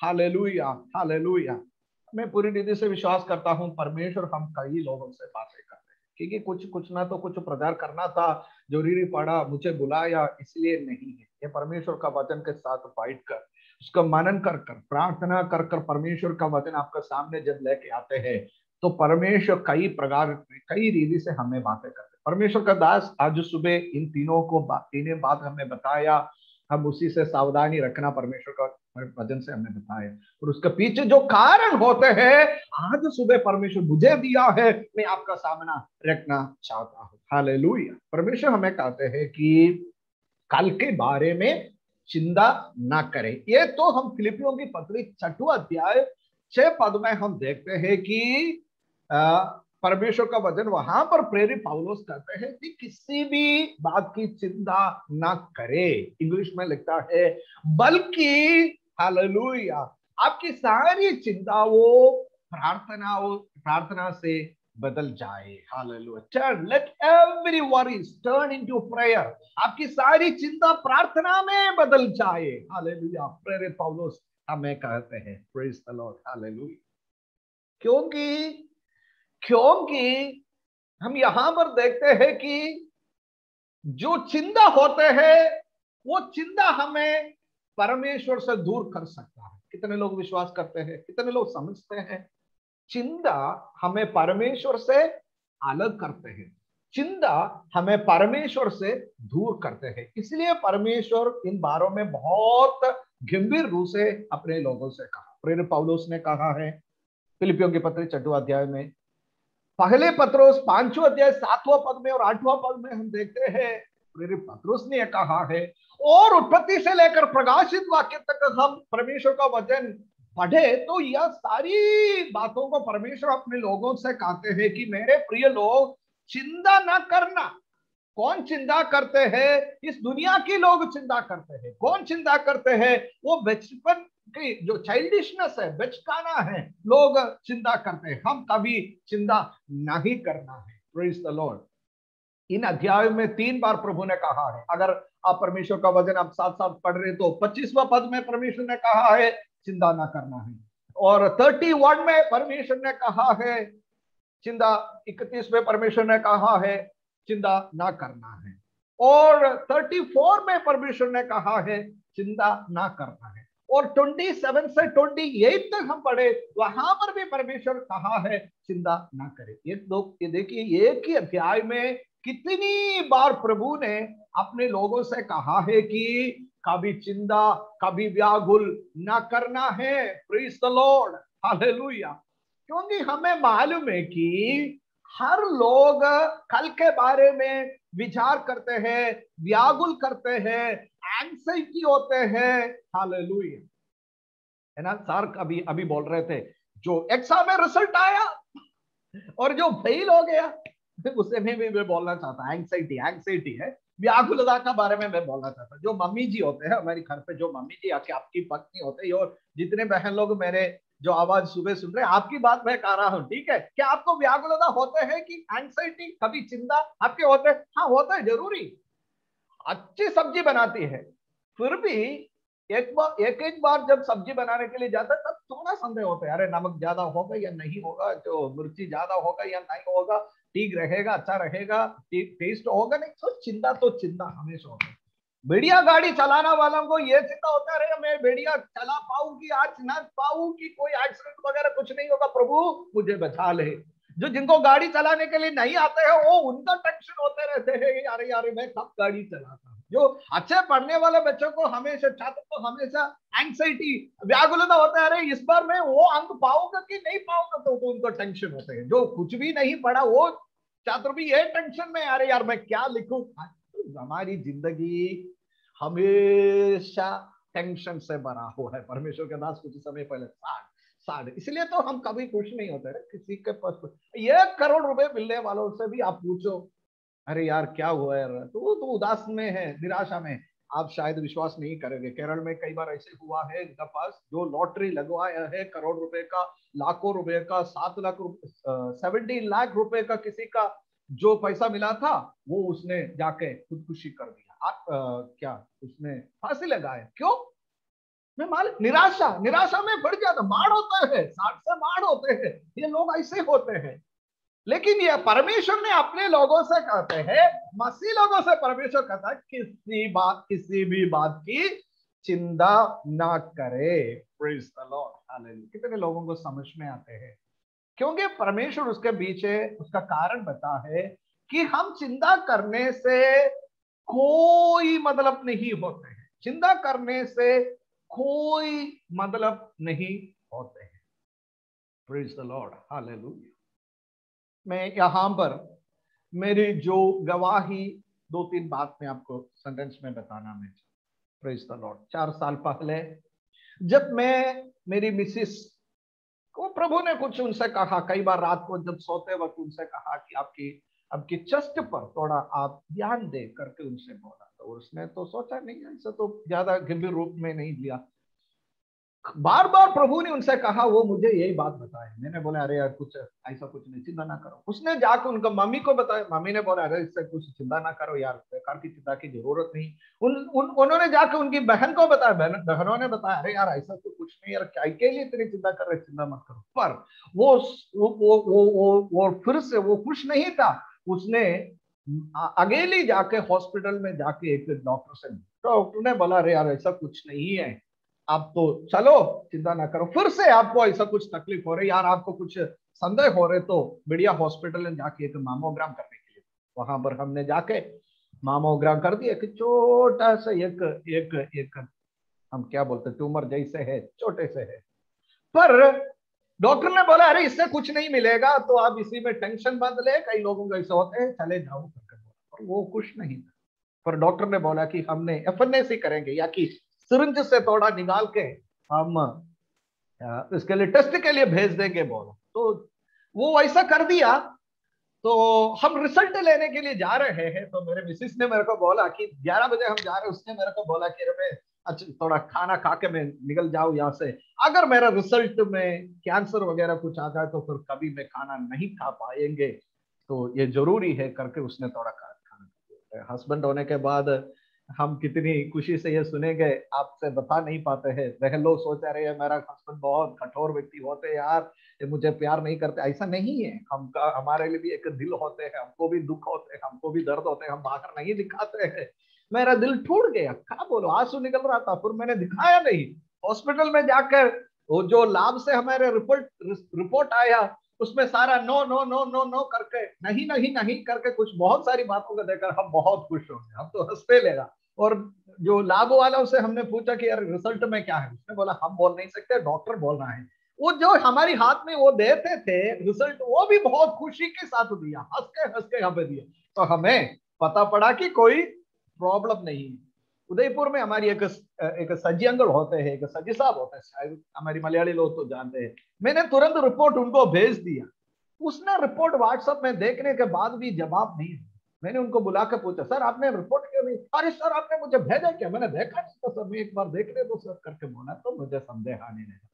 हालेलुया हालेलुया मैं पूरी रीति से विश्वास करता हूँ, परमेश्वर हम कई लोगों से बातें करते क्योंकि कुछ कुछ ना तो कुछ प्रचार करना था ज़रूरी पड़ा, मुझे बुलाया, इसलिए नहीं है। ये परमेश्वर का वचन के साथ फाइट कर, उसका मनन कर कर, प्रार्थना कर कर परमेश्वर का वचन आपके सामने जब लेके आते हैं तो परमेश्वर कई प्रकार, कई रीति से हमें बातें करते परमेश्वर का दास आज सुबह इन तीनों को तीनों बात हमें बताया हम उसी से सावधानी रखना परमेश्वर का वज़न से हमने बताया और उसके पीछे जो कारण होते हैं, आज सुबह परमेश्वर मुझे दिया है, मैं आपका सामना रखना चाहता हूँ। हालेलुया। परमेश्वर हमें कहते हैं कि कल के बारे में चिंता ना करें। ये तो हम फिलिपियों की पत्री छठवा अध्याय, छह पद में हम देखते हैं कि परमेश्वर का वचन वहाँ पर प्रेरित पावलोस कहते हैं कि किसी भी बात की चिंता ना करे। इंग्लिश में लिखता है, बल्कि, हालेलुया, आपकी सारी चिंता वो प्रार्थना प्रार्थना से बदल जाए। Hallelujah. Turn let every worries turn into prayer आपकी सारी चिंता प्रार्थना में बदल जाए। हालेलुया। प्रेरित पावलोस हमें कहते हैं। Praise the Lord hallelujah. क्योंकि क्योंकि हम यहाँ पर देखते हैं कि जो चिंता होते हैं, वो चिंता हमें परमेश्वर से दूर कर सकता है। कितने लोग विश्वास करते हैं? कितने लोग समझते हैं? चिंता हमें परमेश्वर से अलग करते हैं। चिंता हमें परमेश्वर से दूर करते हैं। इसलिए परमेश्वर इन बारों में बहुत गंभीर रूप से अपने लोगों से कहा। प्रेर पाउलोस ने कहा है, फिलिपियों के पत्र चटु अध्याय में पहले पत्रोस पांचवा अध्याय, सातवां पद में और आठवां पद में हम देखते हैं प्रेरित पत्रोस ने कहा है, और उत्पत्ति से लेकर प्रकाशित वाक्य तक हम परमेश्वर का वचन पढ़े तो यह सारी बातों को परमेश्वर अपने लोगों से कहते हैं कि मेरे प्रिय लोग, चिंता ना करना। कौन चिंता करते हैं? इस दुनिया के लोग चिंता करते हैं। कौन चिंता करते हैं? वो बचपन कि जो चाइल्डिशनेस है, बचकाना है, लोग चिंता करते हैं। हम कभी चिंता नहीं करना है। लॉर्ड इन अध्याय में तीन बार प्रभु ने कहा है। अगर आप परमेश्वर का वज़न आप साथ साथ पढ़ रहे तो पच्चीसवा पद में परमेश्वर ने कहा है चिंता ना करना है। और थर्टी वन में परमेश्वर ने कहा है चिंता इकतीस में परमेश्वर ने कहा है चिंता ना करना है। और थर्टी फोर में परमेश्वर ने कहा है, चिंता ना करना है। और 27 से 28 तक हम पढ़े, वहाँ पर भी परमेश्वर कहा है, चिंता ना करे। ये दो, ये देखिए एक ही अध्याय में कितनी बार प्रभु ने अपने लोगों से कहा है कि कभी चिंता, कभी व्यागुल ना करना है। लॉर्ड हालेलुया क्योंकि हमें मालूम है कि हर लोग कल के बारे में विचार करते हैं व्यागुल करते हैं एंसाइटी होते हैं। हालेलुया है ना? सर अभी अभी बोल रहे थे, जो एग्ज़ाम में रिज़ल्ट आया और जो फेल हो गया, उसे में भी मैं बोलना चाहता एंगजाइटी एंगजाइटी है। व्याकुलता का बारे में मैं बोलना चाहता हूँ। जो मम्मी जी होते हैं, हमारे घर पे जो मम्मी जी आके आपकी पत्नी होते हैं, और जितने बहन लोग मेरे जो आवाज़ सुबह सुन रहे हैं, आपकी बात मैं कह रहा हूँ, ठीक है? क्या आपको व्याकुलता होते हैं कि एंगजाइटी कभी चिंता आपके होते हैं? हाँ होता है, ज़रूरी। अच्छी सब्ज़ी बनाती है, फिर भी एक बार एक एक बार जब सब्ज़ी बनाने के लिए जाता है, तब थोड़ा संदेह होता है, अरे, नमक ज़्यादा होगा या नहीं होगा, जो मिर्ची ज़्यादा होगा या नहीं होगा, ठीक रहेगा अच्छा रहेगा ठीक टेस्ट होगा, नहीं तो चिंता तो चिंता हमेशा होगा बढ़िया गाड़ी चलाना वालों को ये चिंता होता है मैं बढ़िया चला पाऊ की आज ना पाऊ की कोई एक्सीडेंट वगैरह कुछ नहीं होगा प्रभु मुझे बचा ले। जो जिनको गाड़ी चलाने के लिए नहीं आते हैं वो उनका टेंशन होते रहते हैं यार यार मैं कब गाड़ी चलाता हूँ? जो अच्छे पढ़ने वाले बच्चों को हमेशा छात्र को हमेशा एंगजाइटी व्याकुलता होता है इस बार मैं वो अंक पाऊँगा कि नहीं पाऊँगा तो, तो उनको टेंशन होते हैं। जो कुछ भी नहीं पढ़ा वो छात्र भी ये टेंशन में अरे यार मैं क्या लिखूं? हमारी ज़िंदगी हमेशा टेंशन से भरा हुआ है। परमेश्वर के दास कुछ समय पहले साठ साठ इसलिए तो हम कभी खुश नहीं होते ना किसी के पास। एक करोड़ रुपए मिलने वालों से भी आप पूछो, अरे यार, क्या हुआ यार? तो तो उदास में है, निराशा में आप शायद विश्वास नहीं करेंगे। केरल में कई बार ऐसे हुआ है इनका पास जो लॉटरी लगवाया है, करोड़ रुपए का, लाखों रुपए का, सात लाख रुपए सेवेंटी लाख रुपए का किसी का जो पैसा मिला था, वो उसने जाके खुदकुशी कर दिया। आप क्या उसने फांसी लगाए क्यों? मैं मालिक, निराशा निराशा में बढ़ जाता मार होता है, साठ से मार होते हैं। ये लोग ऐसे होते हैं। लेकिन यह परमेश्वर ने अपने लोगों से कहते हैं, मसीह लोगों से परमेश्वर कहता है, किसी बात, किसी भी बात की चिंता ना करे। कितने लोगों को समझ में आते हैं? क्योंकि परमेश्वर उसके पीछे उसका कारण बता है कि हम चिंता करने से कोई मतलब नहीं होते हैं। चिंता करने से कोई मतलब नहीं होते हैं। द लॉर्ड हालेलुया मैं यहाँ पर मेरी जो गवाही दो तीन बात में आपको सेंटेंस में बताना मैं द लॉर्ड चार साल पहले जब मैं मेरी मिसिस को प्रभु ने कुछ उनसे कहा, कई बार रात को जब सोते वक्त उनसे कहा कि आपकी आपकी चस्ट पर थोड़ा आप ध्यान दे करके उनसे बोला तो उसने तो सोचा नहीं ऐसा तो ज़्यादा गंभीर रूप में नहीं लिया। बार बार प्रभु ने उनसे कहा वो मुझे यही बात बताए। मैंने बोला अरे यार कुछ ऐसा कुछ नहीं चिंता ना करो। उसने जाकर उनका मम्मी को बताया। मम्मी ने बोला अरे इससे कुछ चिंता ना करो यार बेकार की चिंता की ज़रूरत नहीं। उन, उन उन्होंने जाकर उनकी बहन को बताया बहन बहनों ने बताया अरे यार ऐसा तो कुछ नहीं यार क्या के लिए इतनी चिंता कर रहे चिंता मत करो। पर वो वो वो वो, वो, वो फिर से वो खुश नहीं था। उसने अकेली जाके हॉस्पिटल में जाके एक डॉक्टर से डॉक्टर ने बोला अरे यार ऐसा कुछ नहीं है। आप तो चलो, चिंता ना करो। फिर से आपको ऐसा कुछ तकलीफ़ हो रही यार आपको कुछ संदेह हो रहे तो बढ़िया हॉस्पिटल में जाके एक मामोग्राम करने के लिए। वहाँ पर हमने जाके मामोग्राम कर दिया कि छोटा सा एक एक एक, हम क्या बोलते, ट्यूमर जैसे है, छोटे से है। पर डॉक्टर ने बोला, अरे, इससे कुछ नहीं मिलेगा तो आप इसी में टेंशन मत ले, कई लोगों को ऐसे होते हैं, चले जाओ पर वो कुछ नहीं था। पर डॉक्टर ने बोला कि हमने एफ़ करेंगे, या कि सिरिंज से थोड़ा निकाल के हम इसके लिए टेस्ट के लिए भेज देंगे बोलो तो वो ऐसा कर दिया तो हम रिज़ल्ट लेने के लिए जा रहे हैं। तो मेरे मिसिस ने मेरे को बोला कि 11 बजे हम जा रहे हैं, उसने मेरे को बोला कि अरे अच्छा थोड़ा खाना खा के मैं निकल जाऊँ यहाँ से। अगर मेरा रिज़ल्ट में कैंसर वगैरह कुछ आ जाए तो फिर कभी मैं खाना नहीं खा पाएँगे। तो ये ज़रूरी है करके उसने थोड़ा खाना हस्बैंड होने के बाद हम कितनी खुशी से ये सुनेंगे आपसे बता नहीं पाते हैं। वह लोग सोच रहे हैं, मेरा हस्बैंड बहुत कठोर व्यक्ति होते यार, ये मुझे प्यार नहीं करते। ऐसा नहीं है। हम हमारे लिए भी एक दिल होते हैं, हमको भी दुख होते हैं, हमको भी दर्द होते हैं, हम बाहर नहीं दिखाते हैं। मेरा दिल टूट गया। क्या बोलो? आँसू निकल रहा था, फिर मैंने दिखाया नहीं। हॉस्पिटल में जाकर, वो जो लाभ से हमारे रिपोर्ट रिपोर्ट आया, उसमें सारा no no no no no करके, नहीं नहीं नहीं करके कुछ बहुत सारी बातों को देखकर हम बहुत खुश हो गए हम तो हँसते लेगा। और जो लाभ वाला उसे हमने पूछा कि यार रिज़ल्ट में क्या है? उसने बोला, हम बोल नहीं सकते डॉक्टर बोल रहा है। वो जो हमारी हाथ में वो देते थे रिज़ल्ट वो भी बहुत खुशी के साथ दिया हंस के हंस के यहाँ पे दिया। तो हमें पता पड़ा कि कोई प्रॉब्लम नहीं है। उदयपुर में हमारी एक एक सजी अंगल होते हैं, एक सजी साहब होते हैं, शायद हमारी मलयाली लोग तो जानते हैं। मैंने तुरंत रिपोर्ट उनको भेज दिया। उसने रिपोर्ट व्हाट्सएप में देखने के बाद भी जवाब नहीं मैंने उनको बुला के पूछा, सर, आपने रिपोर्ट क्यों नहीं? अरे, सर, आपने मुझे भेजा क्या? मैंने देखा नहीं तो सर, मैं एक बार देख ले तो सर, करके बोला तो मुझे संदेह आने लगा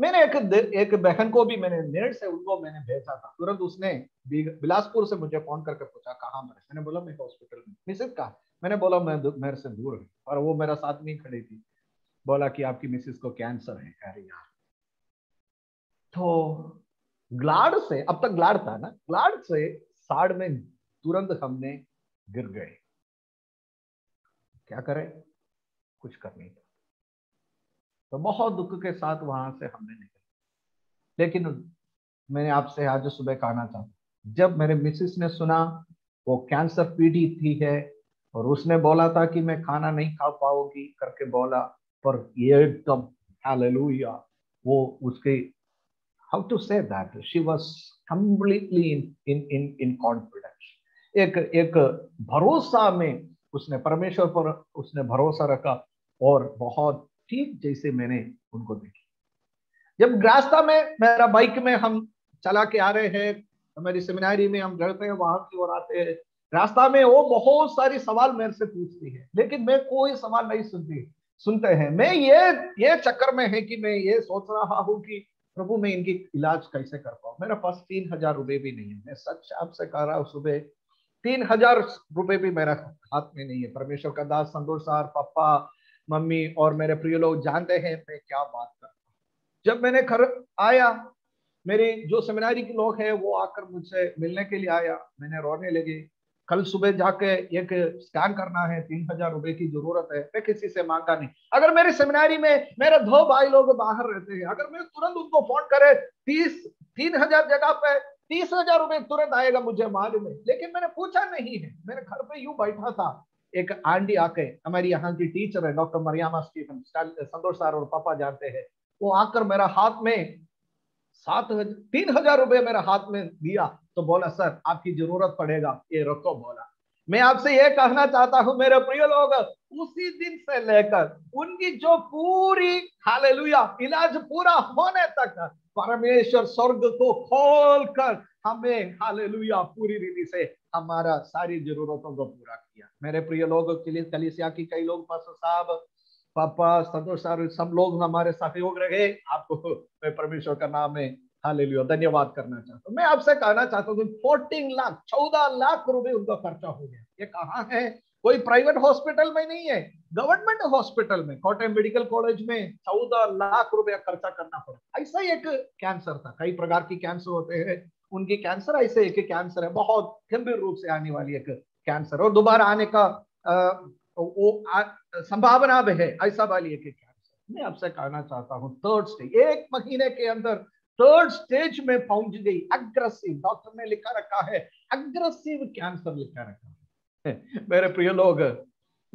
मैंने एक एक बहन को भी मैंने नेट से उनको मैंने भेजा था। तुरंत उसने बिलासपुर से मुझे फ़ोन करके पूछा, कहा मैंने बोला मैं हॉस्पिटल में। मिसेज कहा? मैंने बोला, मैं मेरे से दूर है। और वो मेरा साथ नहीं खड़ी थी। बोला कि, आपकी मिसिस को कैंसर है। अरे, यार। तो ग्लाड से, अब तक ग्लाड था ना, ग्लाड से साड़ में तुरंत हमने गिर गए। क्या करें? कुछ कर नहीं था तो बहुत दुख के साथ वहाँ से हमने निकले। लेकिन मैंने आपसे आज सुबह कहना चाहता जब मेरे मिसिस ने सुना, वो कैंसर पीड़ित थी है, और उसने बोला था कि मैं खाना नहीं खा पाऊँगी करके बोला, पर ये एकदम हालेलुया वो उसके to say that? She was completely in in in in confidence एक एक भरोसा में उसने परमेश्वर पर उसने भरोसा रखा और बहुत ठीक जैसे मैंने उनको देखी। जब रास्ता में मेरा बाइक में हम चला के आ रहे हैं, हमारी सेमिनारी में हम रहते हैं वहाँ की ओर आते हैं, रास्ता में वो बहुत सारी सवाल मेरे से पूछती है, लेकिन मैं कोई सवाल नहीं सुनती, सुनते हैं। मैं ये ये चक्कर में है कि मैं ये सोच रहा हूँ कि प्रभु मैं इनकी इलाज कैसे कर पाऊँ? मेरे पास तीन हज़ार रुपये भी नहीं है। मैं सच आपसे कह रहा हूँ, सुबह तीन हज़ार रुपए भी मेरा हाथ में नहीं है। परमेश्वर का दास, संतोष सर, पापा, मम्मी और मेरे प्रिय लोग जानते हैं मैं क्या बात करता हूँ। जब मैंने घर आया, मेरे जो सेमिनारी के लोग हैं, वो आकर मुझसे मिलने के लिए आया। मैंने रोने लगे। कल सुबह जाके एक स्कैन करना है, तीन हज़ार रुपए की ज़रूरत है। मैं किसी से मांगा नहीं। अगर मेरे सेमिनारी में मेरे दो भाई लोग बाहर रहते हैं, अगर मैं तुरंत उनको फ़ोन करे, तीस, तीन हज़ार जगह पे तीस हज़ार रुपए तुरंत आएगा मुझे मालूम है लेकिन मैंने पूछा नहीं है। मेरे घर पे यूँ बैठा था। एक आंटी आके, हमारी यहाँ की टीचर है doctor Mariyama Stephen Santosh sir और पापा जानते हैं। वो आकर मेरा हाथ में सात तीन हज़ार रुपये मेरे हाथ में दिया। तो बोला, सर, आपकी ज़रूरत पड़ेगा। ये रखो, बोला। मैं आपसे ये कहना चाहता हूँ, मेरे प्रिय लोग, उसी दिन से लेकर, उनकी जो पूरी, हालेलुया, इलाज पूरा होने तक परमेश्वर स्वर्ग को खोल कर हमें, हालेलुया, पूरी रीति से हमारा सारी जरूरतों को पूरा किया। मेरे प्रिय लोग के लिए कलिसिया की कई लोग पास साहब, पापा, संतोष सर सब लोग हमारे सहयोग रहे। आपको मैं परमेश्वर का नाम है में, हालेलुया, धन्यवाद करना चाहता हूँ। मैं आपसे कहना चाहता हूँ फोर्टीन लाख, चौदह लाख रुपए उनका खर्चा हो गया। ये कहाँ है? कोई प्राइवेट हॉस्पिटल में नहीं है गवर्नमेंट हॉस्पिटल में कोटे मेडिकल कॉलेज में चौदह लाख रुपया खर्चा करना पड़ा। ऐसा एक कैंसर था, कई प्रकार की कैंसर होते हैं, उनकी कैंसर ऐसे एक कैंसर है, बहुत गंभीर रूप से आने वाली एक कैंसर और दोबारा आने का वो संभावना भी है, ऐसा वाली एक कैंसर मैं आपसे कहना चाहता हूँ थर्ड स्टेज एक महीने के अंदर थर्ड स्टेज में पहुँच गई अग्रेसिव डॉक्टर ने लिखा रखा है अग्रेसिव कैंसर लिखा रखा मेरे प्रिय लोग,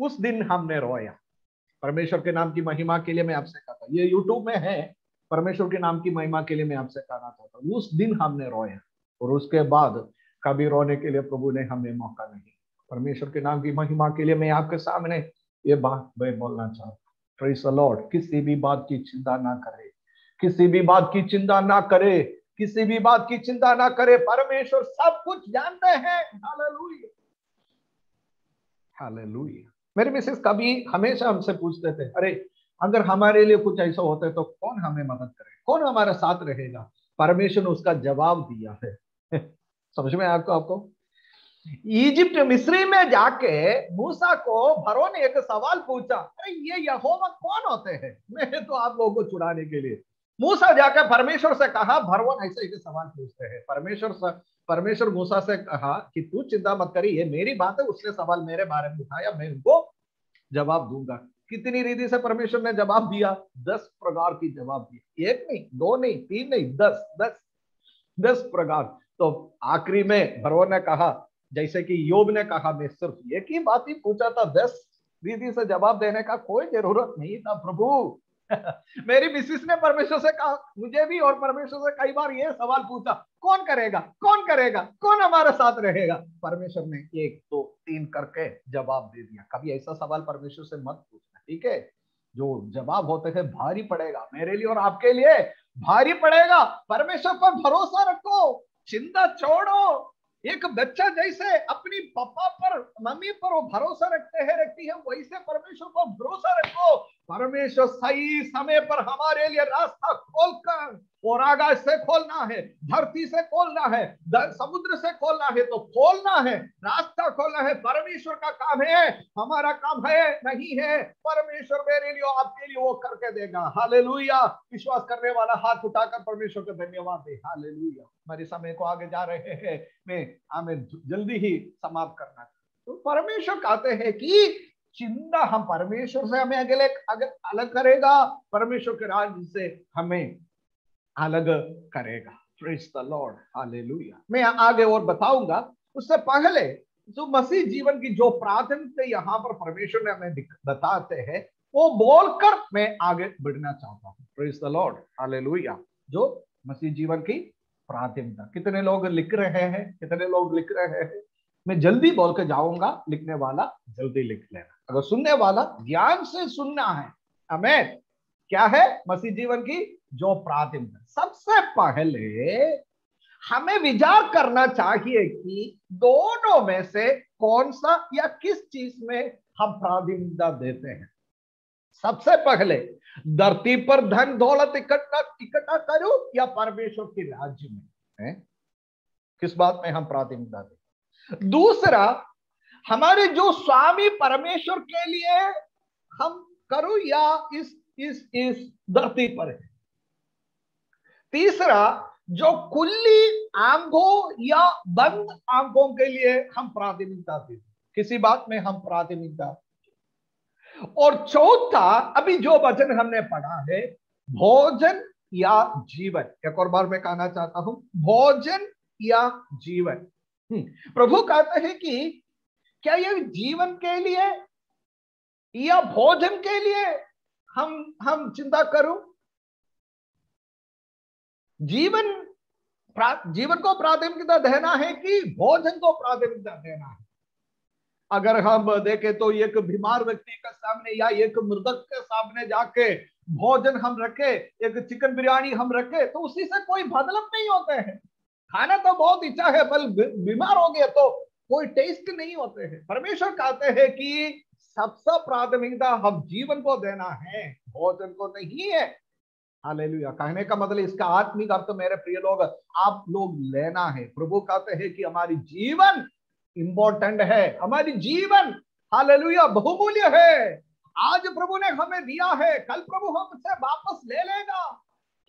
उस दिन हमने रोया। परमेश्वर के नाम की महिमा के लिए मैं आपसे कहता ये यूट्यूब में है, परमेश्वर के नाम की महिमा के लिए मैं आपसे कहना चाहता हूँ। उस दिन हमने रोया और उसके बाद कभी रोने के लिए प्रभु ने हमें मौका नहीं। परमेश्वर के नाम की महिमा के लिए मैं आपके सामने ये बात मैं बोलना चाहता हूँ। लॉर्ड किसी भी बात की चिंता ना करे। किसी भी बात की चिंता ना करे। किसी भी बात की चिंता ना करे। परमेश्वर सब कुछ जानते हैं। हालेलुया मेरे मिसेस कभी हमेशा हमसे पूछते थे, अरे, अगर हमारे लिए कुछ ऐसा होता है तो कौन हमें मदद करे? कौन हमारे साथ रहेगा? परमेश्वर ने उसका जवाब दिया है। समझ में आपको आपको? इजिप्ट मिस्री में जाके मूसा को भरो ने एक सवाल पूछा, अरे, ये यहोवा कौन होते हैं? मैं तो आप लोगों को छुड़ाने के लिए। मूसा जाकर परमेश्वर से कहा भरवन ऐसे ऐसे सवाल पूछते हैं। परमेश्वर से परमेश्वर मूसा से कहा कि तू चिंता मत करी, ये मेरी बात है, उसने सवाल मेरे बारे में उठाया, मैं उनको जवाब दूँगा। कितनी रीति से परमेश्वर ने जवाब दिया? दस प्रकार की जवाब दिया एक नहीं, दो नहीं, तीन नहीं, दस दस दस प्रकार। तो आखिरी में भरवन ने कहा, जैसे कि योग ने कहा, मैं सिर्फ़ एक ही बात ही पूछा था, दस रीति से जवाब देने का कोई ज़रूरत नहीं था, प्रभु। मेरी मिसिस ने परमेश्वर से कहा, मुझे भी और परमेश्वर से कई बार ये सवाल पूछा कौन करेगा? कौन करेगा? कौन हमारे साथ रहेगा? परमेश्वर ने एक, दो, तीन करके जवाब दे दिया। कभी ऐसा सवाल परमेश्वर से मत पूछना, ठीक है? जो जवाब होते हैं, भारी पड़ेगा मेरे लिए और आपके लिए। भारी पड़ेगा। परमेश्वर पर भरोसा रखो, चिंता छोड़ो। एक बच्चा जैसे अपनी पापा पर, मम्मी पर वो भरोसा रखते हैं, रखती है, वैसे परमेश्वर पर भरोसा रखो। परमेश्वर सही समय पर हमारे लिए रास्ता खोलकर और आकाश से खोलना है, धरती से खोलना है समुद्र से खोलना है तो खोलना है, रास्ता खोलना है। परमेश्वर का काम है, हमारा काम है, नहीं है। परमेश्वर मेरे लिए आपके लिए वो करके देगा। हाले विश्वास करने वाला हाथ उठाकर परमेश्वर को धन्यवाद दे। हाले हमारे समय को आगे जा रहे हैं। मैं हमें जल्दी ही समाप्त करना। तो परमेश्वर कहते हैं कि चिंता हम परमेश्वर से हमें अगले अलग करेगा, परमेश्वर के राज्य से हमें अलग करेगा। द लॉर्ड मैं आगे और बताऊँगा, उससे पहले जो मसीह जीवन की जो प्राथमिकता यहाँ पर परमेश्वर ने हमें बताते हैं, वो बोलकर मैं आगे बढ़ना चाहता हूँ। प्रेस द लॉर्ड हालेलुया जो मसीह जीवन की प्राथमिकता। कितने लोग लिख रहे हैं? कितने लोग लिख रहे हैं? मैं जल्दी बोल के जाऊँगा लिखने वाला। जल्दी लिख लेना। अगर सुनने वाला ध्यान से सुनना है हमें क्या है मसीह जीवन की? जो प्राथमिकता सबसे पहले हमें विचार करना चाहिए कि दोनों में से कौन सा या किस चीज़ में हम प्राथमिकता देते हैं। सबसे पहले धरती पर धन दौलत इकट्ठा इकट्ठा करूँ या परमेश्वर के राज्य में? है? किस बात में हम प्राथमिकता दें? दूसरा, हमारे जो स्वामी परमेश्वर के लिए हम करूँ या इस इस इस धरती पर है। तीसरा, जो खुली आँखों या बंद आँखों के लिए हम प्राथमिकता देते किसी बात में हम प्राथमिकता और चौथा, अभी जो वचन हमने पढ़ा है, भोजन या जीवन। एक और बार मैं कहना चाहता हूँ, भोजन या जीवन। प्रभु कहते हैं कि क्या ये जीवन के लिए या भोजन के लिए हम हम चिंता करूँ? जीवन जीवन को प्राथमिकता देना है कि भोजन को प्राथमिकता देना है। अगर हम देखें तो एक बीमार व्यक्ति के सामने या एक मृतक के सामने जाके भोजन हम रखे, एक चिकन बिरयानी हम रखे तो उसी से कोई बदलम नहीं होते हैं। खाना तो बहुत इच्छा है, बल बीमार हो गया तो कोई टेस्ट नहीं होते हैं। परमेश्वर कहते हैं कि सबसे प्राथमिकता हम जीवन को देना है, भोजन को नहीं है। हालेलुया। कहने का मतलब इसका आत्मिक अर्थ मेरे प्रिय लोग, आप लोग लेना है। प्रभु कहते हैं कि हमारी जीवन इंपॉर्टेंट है, हमारी जीवन, हालेलुया, बहुमूल्य है। आज प्रभु ने हमें दिया है, कल प्रभु हमसे वापस ले लेगा।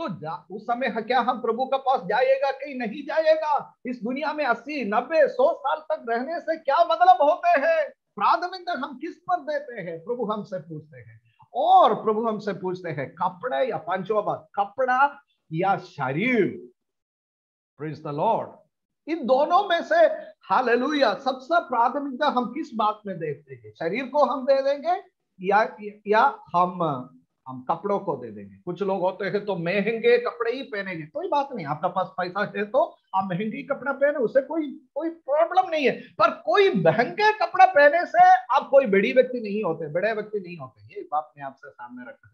तो उस समय क्या हम प्रभु के पास जाएगा कहीं नहीं जाएगा? इस दुनिया में अस्सी, नब्बे, सौ साल तक रहने से क्या मतलब होते हैं? प्राथमिकता हम किस पर देते हैं? प्रभु हमसे पूछते हैं। और प्रभु हमसे पूछते हैं, कपड़ा या पंचवा कपड़ा या शरीर? द लॉर्ड इन दोनों में से हालेलुया सबसे प्राथमिकता हम किस बात में देखते हैं? शरीर को हम दे देंगे या या हम हम कपड़ों को दे देंगे। कुछ लोग होते हैं तो महँगे कपड़े ही पहनेंगे, कोई बात नहीं। आपका पास पैसा है तो आप महँगी कपड़ा पहने, उसे कोई कोई प्रॉब्लम नहीं है। पर कोई महँगे कपड़ा पहने से आप कोई बड़ी व्यक्ति नहीं होते, बड़े व्यक्ति नहीं होते। ये बात मैं आपसे सामने रखना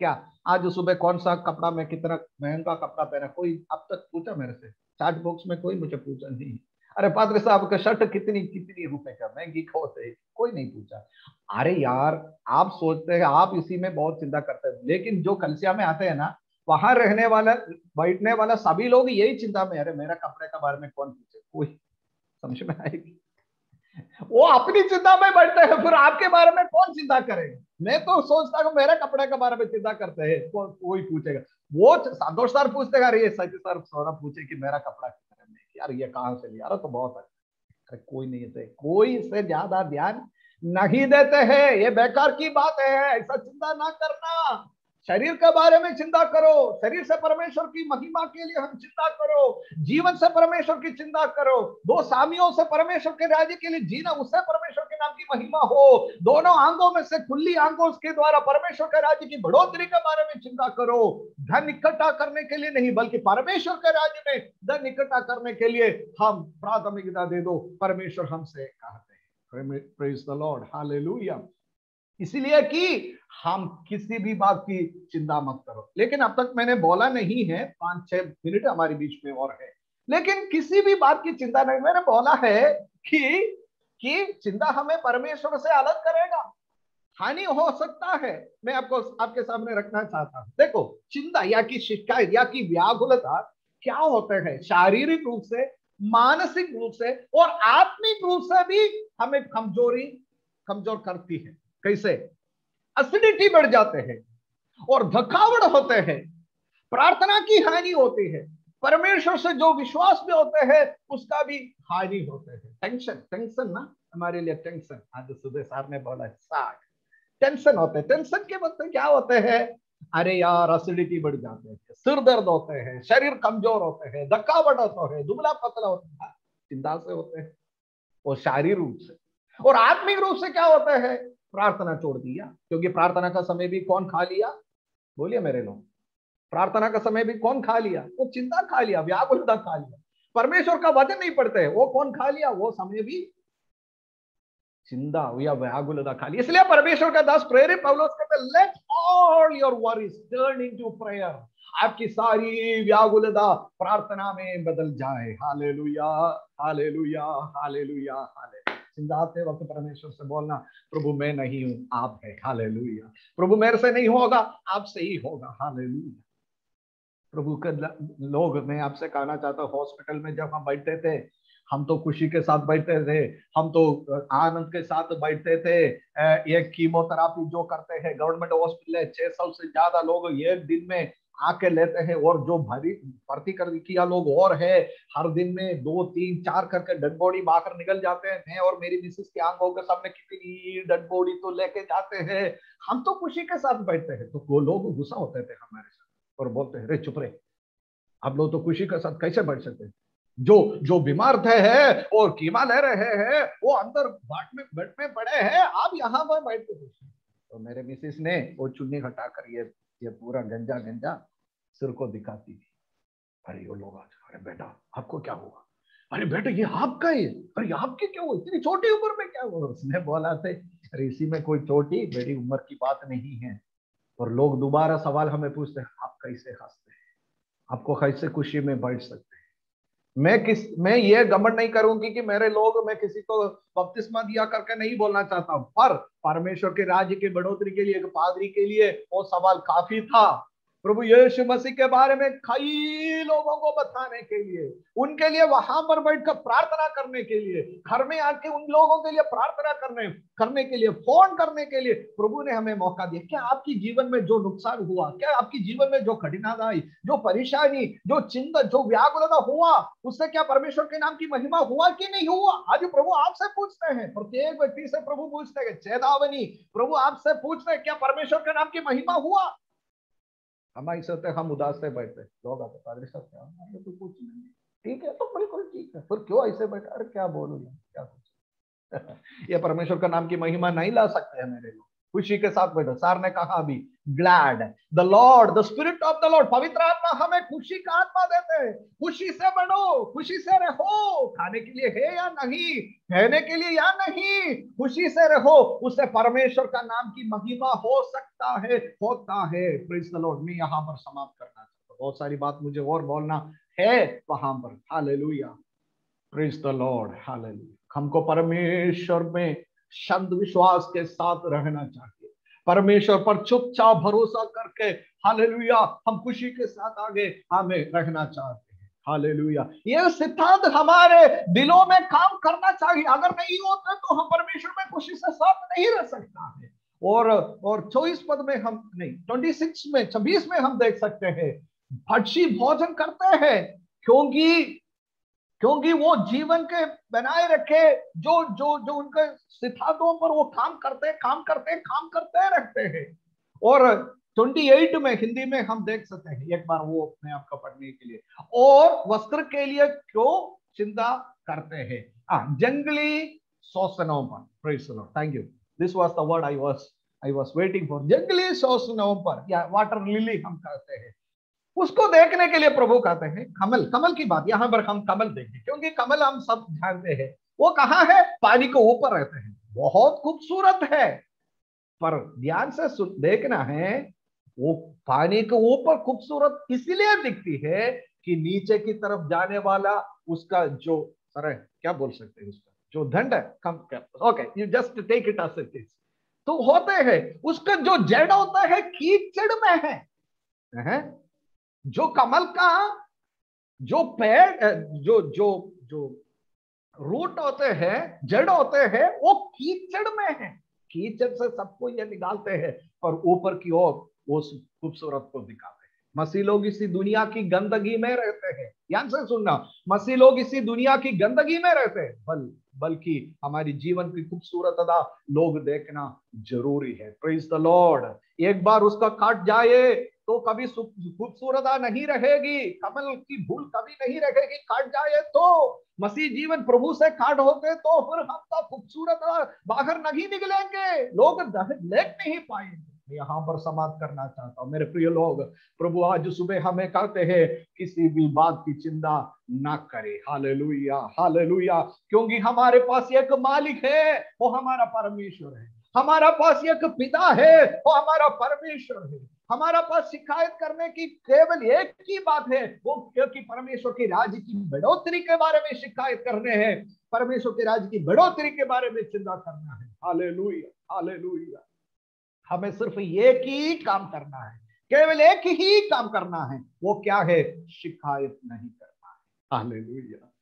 क्या आज सुबह कौन सा कपड़ा में कितना महँगा कपड़ा पहना, कोई अब तक पूछा मेरे से? चार्ट बॉक्स में कोई मुझे पूछा नहीं। अरे पात्र साहब का शर्ट कितनी कितनी रुपए का? महँगी खोते कोई नहीं पूछा। अरे यार, आप सोचते हैं, आप इसी में बहुत चिंता करते हैं। लेकिन जो कलसिया में आते हैं ना, वहाँ रहने वाला, बैठने वाला सभी लोग यही चिंता में, अरे मेरा कपड़े के बारे में कौन पूछे? कोई समझ में आएगी? वो अपनी चिंता में बैठते हैं, फिर आपके बारे में कौन चिंता करेगा? मैं तो सोचता हूँ, मेरा कपड़े के बारे में चिंता करते हैं कोई पूछेगा? वो संतोष सर पूछते अरे ये सच सर सौरभ पूछे कि मेरा कपड़ा यार ये कहाँ से लिया? तो बहुत अच्छा अरे कोई नहीं थे कोई इससे ज़्यादा ध्यान नहीं देते हैं। ये बेकार की बात है, ऐसा चिंता ना करना। शरीर के बारे में चिंता करो। शरीर से परमेश्वर की महिमा के लिए हम चिंता करो। जीवन से परमेश्वर की चिंता करो। दो सामियों से परमेश्वर के राज्य के लिए जीना, उससे परमेश्वर के नाम की महिमा हो। दोनों आंगों में से खुली आंगों के द्वारा परमेश्वर के राज्य की बढ़ोतरी के बारे में चिंता करो। धन इकट्ठा करने के लिए नहीं, बल्कि परमेश्वर के राज्य में धन इकट्ठा करने के लिए हम प्राथमिकता दे दो। परमेश्वर हमसे कहते हैं। लॉर्ड हालेलुया इसलिए कि हम किसी भी बात की चिंता मत करो। लेकिन अब तक मैंने बोला नहीं है पाँच छह मिनट हमारे बीच में और है। लेकिन किसी भी बात की चिंता नहीं, मैंने बोला है कि कि चिंता हमें परमेश्वर से अलग करेगा। हानि हो सकता है। मैं आपको, आपके सामने रखना चाहता हूँ। देखो, चिंता या की शिकायत या की व्याकुलता क्या होते हैं? शारीरिक रूप से, मानसिक रूप से और आत्मिक रूप से भी हमें कमज़ोरी, कमज़ोर करती है। कैसे? एसिडिटी बढ़ जाते हैं और धकावड़ होते हैं। प्रार्थना की हानि होती है। परमेश्वर से जो विश्वास में होते हैं, उसका भी हानि होते हैं। टेंशन टेंशन ना? हमारे लिए टेंशन आज सुबह साहब ने बोला, साग। टेंशन होते हैं। टेंशन के वक्त क्या होते हैं? अरे यार एसिडिटी बढ़ जाते हैं। सिर दर्द होते हैं। शरीर कमज़ोर होते हैं। धक्कावट होता है। दुबला पतला होता है। चिंता से होते हैं। और शारीरिक रूप से। और आत्मिक रूप से क्या होता है? प्रार्थना छोड़ दिया, क्योंकि प्रार्थना का समय भी कौन खा लिया? बोलिए मेरे लोग। प्रार्थना का समय भी कौन खा लिया? वो चिंता खा लिया, व्याकुलता खा लिया। परमेश्वर का वचन नहीं पढ़ते, वो कौन खा लिया? वो समय भी चिंता या व्याकुलता खा लिया। इसलिए परमेश्वर का दास प्रेरित पौलुस कहते let all your worries turn into prayer आपकी सारी व्याकुलता प्रार्थना में बदल जाए। हालेलुया हालेलुया हालेलुया, हाले आते वक्त परमेश्वर से बोलना, प्रभु, मैं नहीं हूँ, आप है। हालेलुया। प्रभु, मेरे से नहीं होगा आपसे ही होगा। हालेलुया। प्रभु के लोग, मैं आपसे कहना चाहता हूँ, हॉस्पिटल में जब हम बैठते थे, हम तो खुशी के साथ बैठते थे, हम तो आनंद के साथ बैठते थे। ये कीमोथेरापी जो करते हैं, गवर्नमेंट हॉस्पिटल है, छह सौ से ज़्यादा लोग एक दिन में आके लेते हैं और जो भरी, भर्ती कर किया लोग और है, हर दिन में दो, तीन, चार करके डेड बॉडी बाहर निकल जाते हैं मैं और मेरी मिसिस की आँखों के सामने कितनी डेड बॉडी तो लेके जाते हैं। हम तो खुशी के साथ बैठते हैं। तो वो लोग गुस्सा होते थे हमारे साथ और बोलते हैं रे चुप रहे। आप लोग तो खुशी के साथ कैसे बैठ सकते हैं? जो जो बीमार थे है और कीमा ले रहे हैं, वो अंदर बाट में, बेड में पड़े हैं, आप यहाँ पर बैठते तो मेरे मिसिस ने वो चुन्नी हटा कर ये ये पूरा गंजा गंजा सिर को दिखाती थी। अरे वो लोग अरे बेटा, आपको क्या हुआ? अरे बेटा, ये आपका ही अरे आपकी क्या इतनी छोटी उम्र में क्या हुआ? उसने बोला थे, अरे इसी में कोई छोटी बड़ी उम्र की बात नहीं है। और लोग दोबारा सवाल हमें पूछते हैं, आप कैसे हँसते हैं? आपको कैसे खुशी में बैठ सकते हैं? मैं किस, मैं ये गमन नहीं करूँगी कि मेरे लोग, मैं किसी को बपतिस्मा दिया करके नहीं बोलना चाहता हूँ। पर परमेश्वर के राज्य के बढ़ोतरी के लिए, एक पादरी के लिए वो सवाल काफ़ी था। प्रभु यीशु मसीह के बारे में कई लोगों को बताने के लिए, उनके लिए वहाँ पर बैठकर प्रार्थना करने के लिए, घर में आके उन लोगों के लिए प्रार्थना करने करने के लिए, फ़ोन करने के लिए, प्रभु ने हमें मौका दिया। क्या आपकी जीवन में जो नुकसान हुआ, क्या आपकी जीवन में जो कठिनाई आई, जो परेशानी, जो चिंता, जो व्याकुलता हुआ, उससे क्या परमेश्वर के नाम की महिमा हुआ कि नहीं हुआ? आज प्रभु आपसे पूछते हैं। प्रत्येक व्यक्ति से प्रभु पूछते हैं, चेतावनी, प्रभु आपसे पूछते हैं, क्या परमेश्वर के नाम की महिमा हुआ? हम ऐसे होते हम उदास से बैठते लोग आते पादरी साहब, क्या अरे तो कुछ नहीं ठीक है तो बिल्कुल ठीक है। फिर क्यों ऐसे बैठे? अरे, क्या बोलू क्या कुछ ये परमेश्वर का नाम की महिमा नहीं ला सकते हैं मेरे लोग। खुशी के साथ बैठो। सार ने कहा अभी glad the Lord the spirit of the Lord पवित्र आत्मा हमें खुशी का आत्मा देते हैं। खुशी से बढ़ो खुशी से रहो। खाने के लिए है या नहीं? कहने के लिए या नहीं? खुशी से रहो। उससे परमेश्वर का नाम की महिमा हो सकता है, होता है। प्रिंस द लॉर्ड मैं यहाँ पर समाप्त करना चाहता हूँ। बहुत सारी बात मुझे और बोलना है वहाँ पर। Hallelujah prince the Lord hallelujah हमको परमेश्वर में शब्द विश्वास के साथ रहना चाहिए। परमेश्वर पर चुपचाप भरोसा करके, हालेलुया, हम खुशी के साथ आगे हमें रहना चाहते हैं। हालेलुया। ये सिद्धांत हमारे दिलों में काम करना चाहिए। अगर नहीं होता तो हम परमेश्वर में खुशी से साथ नहीं रह सकता है। और और चौबीस पद में हम, नहीं ट्वेंटी सिक्स में, छब्बीस में हम देख सकते हैं, भक्षी भोजन करते हैं, क्योंकि क्योंकि वो जीवन के बनाए रखे जो जो जो उनके सिद्धांतों पर वो काम करते काम करते काम करते रखते हैं। और 28 में हिंदी में हम देख सकते हैं एक बार वो अपने आप का पढ़ने के लिए। और वस्त्र के लिए क्यों चिंता करते हैं? हाँ, जंगली शोषणों पर thank you this was the word I was I was waiting for जंगली शोषणों पर या वाटर लिली हम कहते हैं। उसको देखने के लिए प्रभु कहते हैं, कमल कमल की बात, यहाँ पर हम कमल देखें, क्योंकि कमल हम सब जानते हैं। वो कहाँ है? पानी के ऊपर रहते हैं। बहुत खूबसूरत है। पर ध्यान से देखना है, वो पानी के ऊपर खूबसूरत इसलिए दिखती है कि नीचे की तरफ़ जाने वाला उसका जो, अरे, क्या बोल सकते हैं उसका? जो दंड है, come okay you just take it as तो होते हैं, उसका जो जड़ होता है कीचड़ में है? जो कमल का, जो पेड़ जो जो जो रूट होते हैं, जड़ होते हैं, वो कीचड़ में है। कीचड़ से सबको ये निकालते हैं और ऊपर की ओर वो खूबसूरत को दिखाते हैं। लोग इसी दुनिया की गंदगी में रहते हैं। ध्यान से सुनना, मसीह लोग इसी दुनिया की गंदगी में रहते हैं। बल, बल्कि हमारी जीवन की खूबसूरत अदा लोग देखना ज़रूरी है। प्रेज द लॉर्ड एक बार उसका काट जाए तो कभी खूबसूरत नहीं रहेगी, कमल की भूल कभी नहीं रहेगी, काट जाए तो। मसीह जीवन प्रभु से काट होते तो फिर हम तो खूबसूरत बाहर नहीं निकलेंगे, लोग देख नहीं पाएँगे। यहाँ पर समाप्त करना चाहता हूँ। मेरे प्रिय लोग, प्रभु आज सुबह हमें कहते हैं, किसी भी बात की चिंता ना करे। Hallelujah hallelujah. क्योंकि हमारे पास एक मालिक है, वो हमारा परमेश्वर है। हमारा पास एक पिता है, वो हमारा परमेश्वर है। हमारा पास शिकायत करने की केवल एक ही बात है, वो क्योंकि परमेश्वर के राज्य की बढ़ोतरी के बारे में शिकायत करने हैं। परमेश्वर के राज्य की बढ़ोतरी के बारे में चिंता करना है। हालेलुया हमें सिर्फ़ एक ही काम करना है, केवल एक ही काम करना है, वो क्या है? शिकायत नहीं करना है। हालेलुया।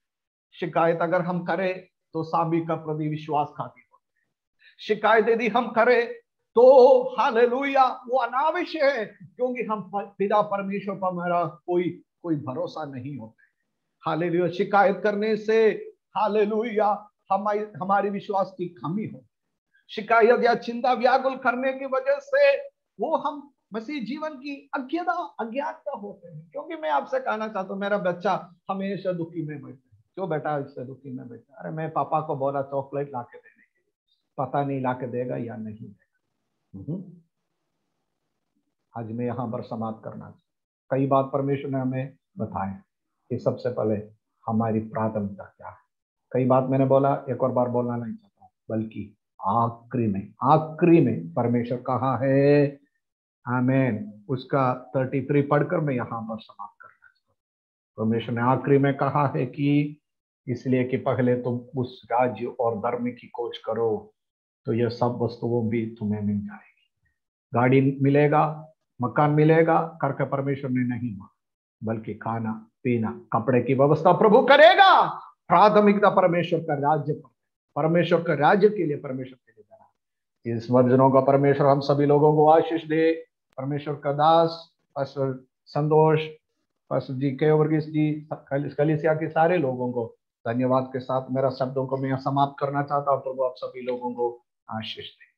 शिकायत अगर हम करें तो सामी का प्रति विश्वास खाती होते हैं। शिकायत यदि हम करें तो हालेलुया, वो अनावश्य है, क्योंकि हम पिता परमेश्वर पर हमारा कोई कोई भरोसा नहीं होता। हालेलुया, शिकायत करने से, हालेलुया हमारी हमारी विश्वास की कमी हो। शिकायत या चिंता, व्याकुल करने की वजह से, वो हम मसीह जीवन की अज्ञता, अज्ञातता होते हैं। क्योंकि मैं आपसे कहना चाहता हूँ, मेरा बच्चा हमेशा दुखी में बैठे क्यों बेटा इससे दुखी में बैठा अरे, मैं पापा को बोला चॉकलेट ला के देने के लिए। पता नहीं ला के देगा या नहीं। आज मैं यहाँ पर समाप्त करना कई बात परमेश्वर ने हमें बताया कि सबसे पहले हमारी प्राथमिकता क्या है। कई बात मैंने बोला, एक और बार बोलना नहीं चाहता बल्कि आखिरी में आखिरी में परमेश्वर कहा है? आमेन। उसका थर्टी थ्री पढ़कर मैं यहाँ पर समाप्त करना चाहता परमेश्वर ने आखिरी में कहा है कि इसलिए कि पहले तुम उस राज्य और धर्म की खोज करो। तो यह सब वस्तुओं भी तुम्हें मिल जाएगी। गाड़ी मिलेगा, मकान मिलेगा करके परमेश्वर ने नहीं मांगा, बल्कि खाना, पीना, कपड़े की व्यवस्था प्रभु करेगा। प्राथमिकता परमेश्वर का राज्य पर परमेश्वर का राज्य के लिए परमेश्वर के लिए करा इस वचनों का परमेश्वर हम सभी लोगों को आशीष दे। परमेश्वर का दास संतोष, पास्टर जी के वर्गीस जी कलिसिया के सारे लोगों को धन्यवाद के साथ मेरा शब्दों को मैं समाप्त करना चाहता हूँ। प्रभु आप सभी लोगों को आशीष दे